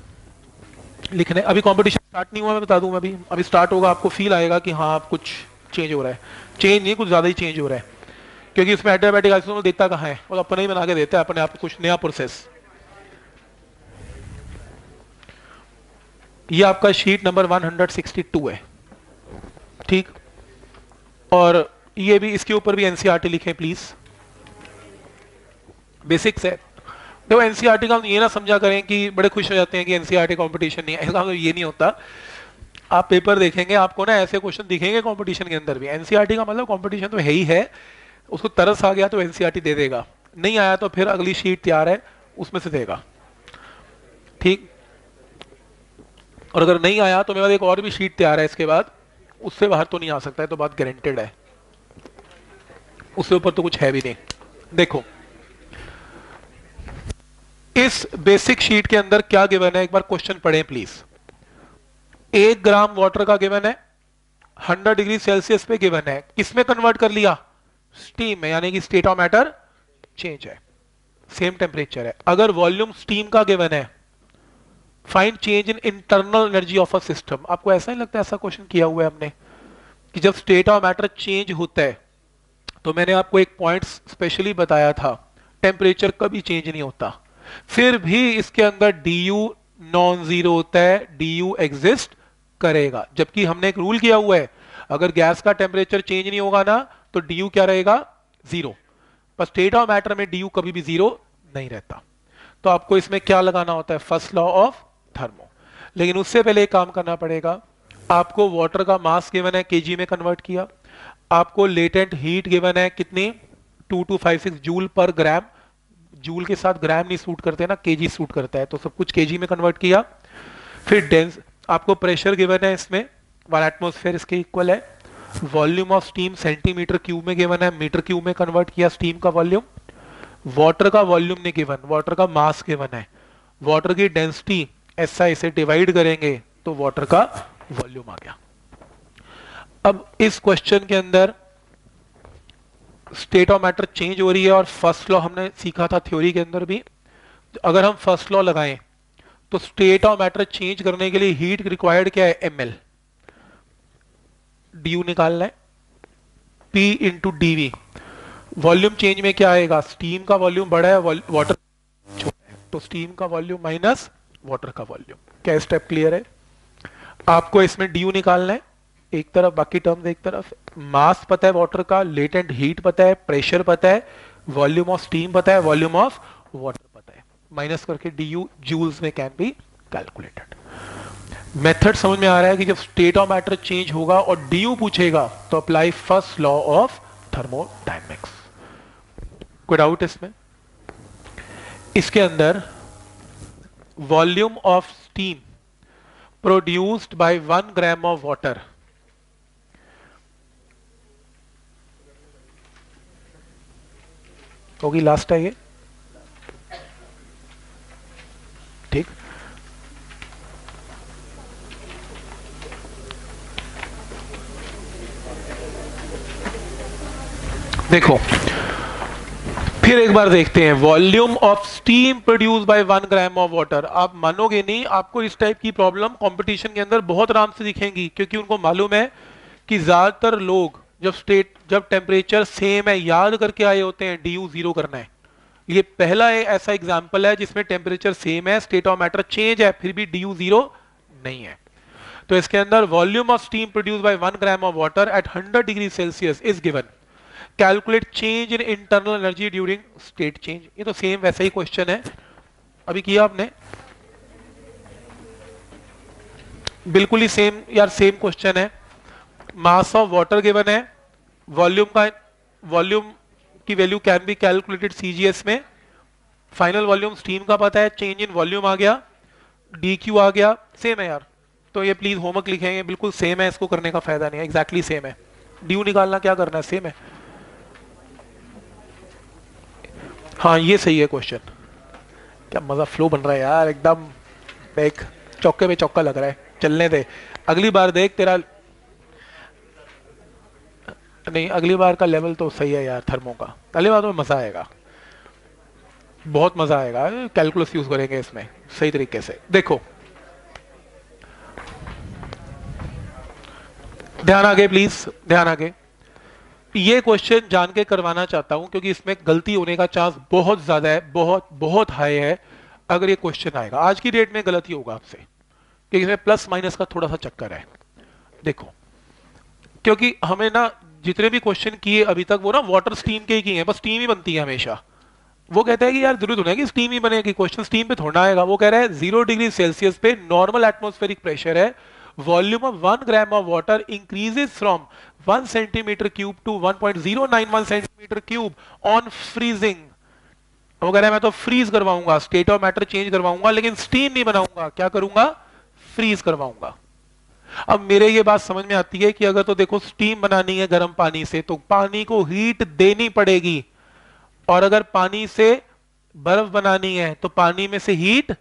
लिखने, अभी कंपटीशन स्टार्ट नहीं हुआ, मैं बता दूँ अभी अभी स्टार्ट होगा, आपको फील आएगा कि हाँ कुछ चेंज हो रहा है। चेंज नहीं, कुछ ज़्यादा ही चेंज हो रहा है। क्योंकि उसमें एडियाबैटिक आइसोमर देता कहाँ है? और अपने ही बना के देता है, अपने आप कुछ नया प्रोसेस ये आपका शीट नंबर 162 है। ठीक? और ये भी, इसके ऊपर भी एनसीआरटी लिखें प्लीज़ बेसिक्स है देखो एनसीआरटी का हम ये ना समझा करें कि बड़े खुश हो जाते हैं कि एनसीआरटी कंपटीशन नहीं है। ऐसा मतलब ये नहीं होता। आप पेपर देखेंगे, आपको ना ऐसे क्वेश्चन दिखेंगे कंपटीशन के अंदर भी। एनसीआरटी का मतलब कंपटीशन तो है ही है। उसको तरस आ गया तो एनसीआरटी दे देगा। नहीं आया तो फिर अगली शीट तैयार है, उसमें से देगा। ठीक? और अगर नहीं आया तो मेरे पास एक और भी शीट तैयार है इसके बाद। उससे बाहर तो नहीं आ सकता है तो बात गारंटेड है। उसके ऊपर तो कुछ है भी नहीं। देखो इस बेसिक शीट के अंदर क्या गिवन है? एक बार क्वेश्चन पढ़ें प्लीज़ एक ग्राम वाटर का गिवन है 100 डिग्री सेल्सियस पे गिवन है. किसमें कन्वर्ट कर लिया? स्टीम में, यानी कि स्टेट ऑफ़ मैटर चेंज है. सेम टेम्परेचर है. अगर वॉल्यूम स्टीम का गिवन है find change in internal energy of a system आपको ऐसा नहीं लगता ऐसा क्वेश्चन किया हुआ है हमने, कि जब स्टेट ऑफ़ मैटर चेंज होता है तो मैंने आपको एक पॉइंट स्पेशली बताया था टेम्परेचर कभी चेंज नहीं होता. फिर भी इसके अंदर डी यू नॉन ज़ीरो होता है डी यू एग्जिस्ट करेगा। जबकि हमने एक रूल किया हुआ है, अगर गैस का टेम्परेचर चेंज नहीं होगा ना तो डी यू क्या रहेगा? ज़ीरो पर स्टेट ऑफ़ मैटर में डी यू कभी भी ज़ीरो नहीं रहता। तो आपको इसमें क्या लगाना होता है? फ़र्स्ट लॉ ऑफ़ थर्मो लेकिन उससे पहले एक काम करना पड़ेगा। आपको वाटर का मास गिवन है केजी में कन्वर्ट किया। आपको लेटेंट हीट गिवन है, कितनी? Two two five six joule per gram joule के साथ ग्राम नहीं सूट करते, ना केजी सूट करता है तो सब कुछ केजी में कन्वर्ट किया। फिर डेंस आपको प्रेशर गिवन है इसमें वन एटमोस्फेयर इसके इक्वल है। Volume of steam centimetre cube में गिवन है मीटर क्यूब में कन्वर्ट किया स्टीम का वॉल्यूम वाटर का वॉल्यूम नहीं गिवन वाटर का मास गिवन है। वाटर की डेंसिटी ऐसा इसे डिवाइड करेंगे तो वाटर का वॉल्यूम आ गया। अब इस क्वेश्चन के अंदर स्टेट ऑफ़ मैटर चेंज हो रही है और फ़र्स्ट लॉ हमने सीखा था थ्योरी के अंदर भी। अगर हम फ़र्स्ट लॉ लगाएँ तो स्टेट ऑफ़ मैटर चेंज करने के लिए हीट रिक्वायर्ड क्या है? एम एल डी यू निकालना है। P into DV volume change में क्या आएगा? स्टीम का वॉल्यूम बड़ा है वाटर तो स्टीम का वॉल्यूम माइनस वाटर का वॉल्यूम क्या स्टेप क्लियर है? आपको इसमें डी यू निकालना है। एक तरफ़, बाकी टर्म्स एक तरफ़ मास पता है वाटर का लेटेंट हीट पता है प्रेशर पता है वॉल्यूम ऑफ़ स्टीम पता है वॉल्यूम ऑफ़ वाटर पता है। माइनस करके डी यू जूल्स में कैन बी कैलकुलेटेड मेथड समझ में आ रहा है कि जब स्टेट ऑफ़ मैटर चेंज होगा और डी यू पूछेगा तो apply first law of thermodynamics कोई डाउट इसमें? इसके अंदर volume of steam produced by one gram of water होगी लास्ट है ये। ठीक। देखो, फिर एक बार देखते हैं। Volume of steam produce by one gram of water आप मानोगे नहीं, आपको इस टाइप की प्रॉब्लम कंपटीशन के अंदर बहुत आराम से दिखेंगी, क्योंकि उनको मालूम है कि ज़्यादातर लोग जब स्टेट जब टेम्परेचर सेम है, याद करके आए होते हैं डी यू ज़ीरो करना है। ये पहला ऐसा एग्ज़ाम्पल है जिसमें टेम्परेचर सेम है स्टेट ऑफ़ मैटर चेंज है, फिर भी डी यू ज़ीरो नहीं है। तो इसके अंदर volume of steam produce by one gram of water at 100 degree Celsius is given calculate change in internal energy during state change ये तो सेम वैसा ही क्वेश्चन है। अभी किया आपने? बिल्कुल ही सेम यार सेम क्वेश्चन है। मास ऑफ़ वाटर गिवन है वॉल्यूम का वॉल्यूम की value can be calculated CGS में। फाइनल वॉल्यूम स्टीम का पता है चेंज इन वॉल्यूम आ गया डी क्यू आ गया सेम है यार। तो ये प्लीज़ होमवर्क लिखेंगे बिल्कुल सेम है, इसको करने का फ़ायदा नहीं है एग्जैक्टली सेम है। ड्यू निकालना, क्या करना है? सेम है। हाँ ये सही है क्वेश्चन क्या मज़ा फ्लो बन रहा है यार, एकदम, देख, चौके पे चौका लग रहा है, चलने दे। अगली बार देख, तेरा नहीं, अगली बार का लेवल तो सही है यार, थर्मो का। अगली बार तो मज़ा आएगा। बहुत मज़ा आएगा। कैलकुलस यूज़ करेंगे इसमें, सही तरीके से। देखो। ध्यान आगे प्लीज़ ध्यान आगे। ये क्वेश्चन जान के करवाना चाहता हूँ, क्योंकि इसमें गलती होने का चांस बहुत ज़्यादा है, बहुत बहुत हाई है, अगर ये क्वेश्चन आएगा। आज की डेट में गलती होगा आपसे, क्योंकि इसमें प्लस माइनस का थोड़ा सा चक्कर है। देखो, क्योंकि हमें ना जितने भी क्वेश्चन किए अभी तक, वो ना वाटर स्टीम के ही किए हैं, बस स्टीम ही बनती है हमेशा। वो कहता है कि यार ज़रूरत होना है कि स्टीम ही बनेगी। क्वेश्चन स्टीम पे थोड़ा आएगा। वो कह रहा है ज़ीरो डिग्री सेल्सियस पे नॉर्मल एटमोस्फेरिक प्रेशर है। Volume of one gram of water increases from one centimetre cube to one point zero nine one centimetre cube on freezing वो कह रहा है, मैं तो फ्रीज करवाऊँगा। स्टेट ऑफ़ मैटर चेंज करवाऊँगा, लेकिन स्टीम नहीं बनाऊँगा। क्या करूँगा? फ्रीज करवाऊँगा। अब मेरे ये बात समझ में आती है कि अगर तो देखो स्टीम बनानी है गर्म पानी से तो पानी को हीट देनी पड़ेगी। और अगर पानी से बर्फ़ बनानी है तो पानी में से हीट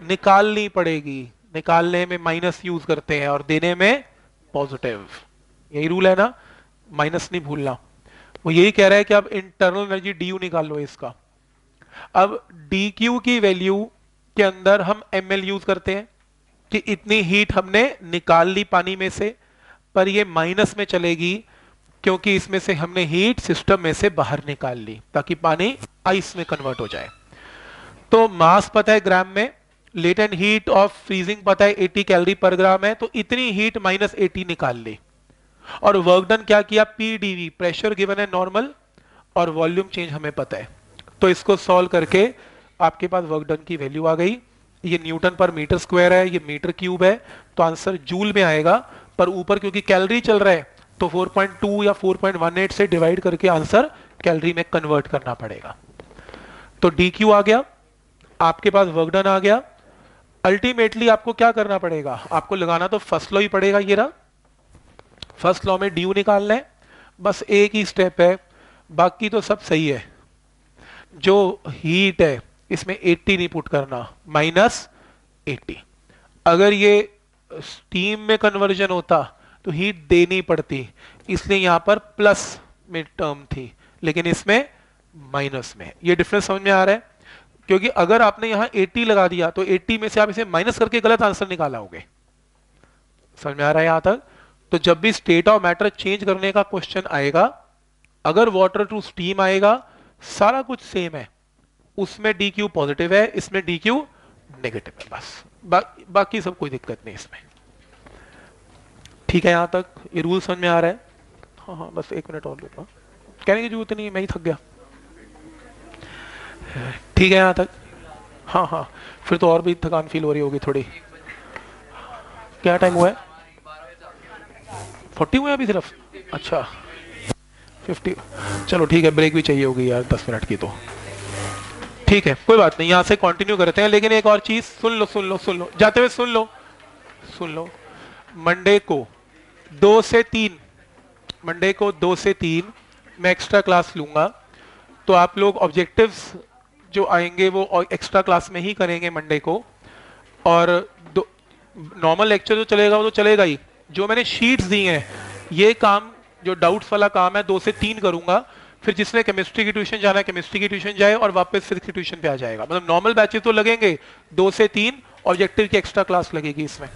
निकालनी पड़ेगी। निकालने में माइनस यूज़ करते हैं और देने में पॉजिटिव यही रूल है ना? माइनस नहीं भूलना। वो यही कह रहा है कि अब इंटरनल एनर्जी डी यू निकाल लो इसका। अब डी क्यू की वैल्यू के अंदर हम एम एल यूज़ करते हैं। कि इतनी हीट हमने निकाल ली पानी में से, पर ये माइनस में चलेगी, क्योंकि इसमें से हमने हीट सिस्टम में से बाहर निकाल ली, ताकि पानी आइस में कन्वर्ट हो जाए। तो मास पता है ग्राम में लेटेंट हीट ऑफ़ फ्रीजिंग पता है 80 कैलोरी पर ग्राम है तो इतनी हीट माइनस एटी निकाल ली। और वर्क डन क्या किया? पीडीवी प्रेशर गिवन है नॉर्मल और वॉल्यूम चेंज हमें पता है। तो इसको सॉल्व करके आपके पास वर्क डन की वैल्यू आ गई। ये न्यूटन पर मीटर स्क्वायर है, ये मीटर क्यूब है तो आंसर जूल में आएगा। पर ऊपर क्योंकि कैलरी चल रहा है तो 4.2 या 4.18 से डिवाइड करके आंसर कैलोरी में कन्वर्ट करना पड़ेगा। तो डी क्यू आ गया, आपके पास वर्कडन आ गया। अल्टीमेटली आपको क्या करना पड़ेगा? आपको लगाना तो फ़र्स्ट लॉ ही पड़ेगा ये रहा। फ़र्स्ट लॉ में ड्यू निकालना है, बस एक ही स्टेप है, बाकी तो सब सही है। जो हीट है इसमें 80 नहीं पुट करना माइनस 80 अगर ये स्टीम में कन्वर्जन होता तो हीट देनी पड़ती. इसलिए यहाँ पर प्लस में टर्म थी, लेकिन इसमें माइनस में ये डिफरेंस समझ में आ रहा है? क्योंकि अगर आपने यहाँ 80 लगा दिया तो 80 में से आप इसे माइनस करके गलत आंसर निकाला होगे समझ में आ रहा है यहाँ तक? तो जब भी स्टेट ऑफ़ मैटर चेंज करने का क्वेश्चन आएगा, अगर वाटर टू स्टीम आएगा, सारा कुछ सेम है. उसमें डी क्यू पॉजिटिव है इसमें डी क्यू नेगेटिव है बस। बा, बाकी सब कोई दिक्कत नहीं इसमें। ठीक है यहाँ तक। ये रूल समझ में आ रहा है? हाँ हाँ बस एक मिनट और लूँगा कहने की ज़रूरत नहीं मैं ही थक गया। ठीक है यहाँ तक। हाँ हाँ फिर तो और भी थकान फील हो रही होगी थोड़ी। क्या टाइम हुआ है? फोर्टी हुए अभी सिर्फ़? अच्छा। फिफ्टी। चलो ठीक है ब्रेक भी चाहिए होगी यार दस मिनट की तो। ठीक है, कोई बात नहीं, यहाँ से कंटिन्यू करते हैं, लेकिन एक और चीज़ सुन लो सुन लो सुन लो। जाते हुए सुन लो सुन लो। मंडे को दो से तीन मंडे को दो से तीन मैं एक्स्ट्रा क्लास लूँगा। तो आप लोग ऑब्जेक्टिव्स जो आएँगे वो एक्स्ट्रा क्लास में ही करेंगे मंडे को। और नॉर्मल लेक्चर जो चलेगा वो तो चलेगा ही। जो मैंने शीट्स दी हैं, ये काम, जो डाउट्स वाला काम है, दो से तीन करूँगा। फिर जिसने केमिस्ट्री की ट्यूशन जाना है केमिस्ट्री की ट्यूशन जाए और वापस फिजिक्स की ट्यूशन पे आ जाएगा। मतलब नॉर्मल बैचेस तो लगेंगे, दो से तीन ऑब्जेक्टिव की एक्स्ट्रा क्लास लगेगी इसमें।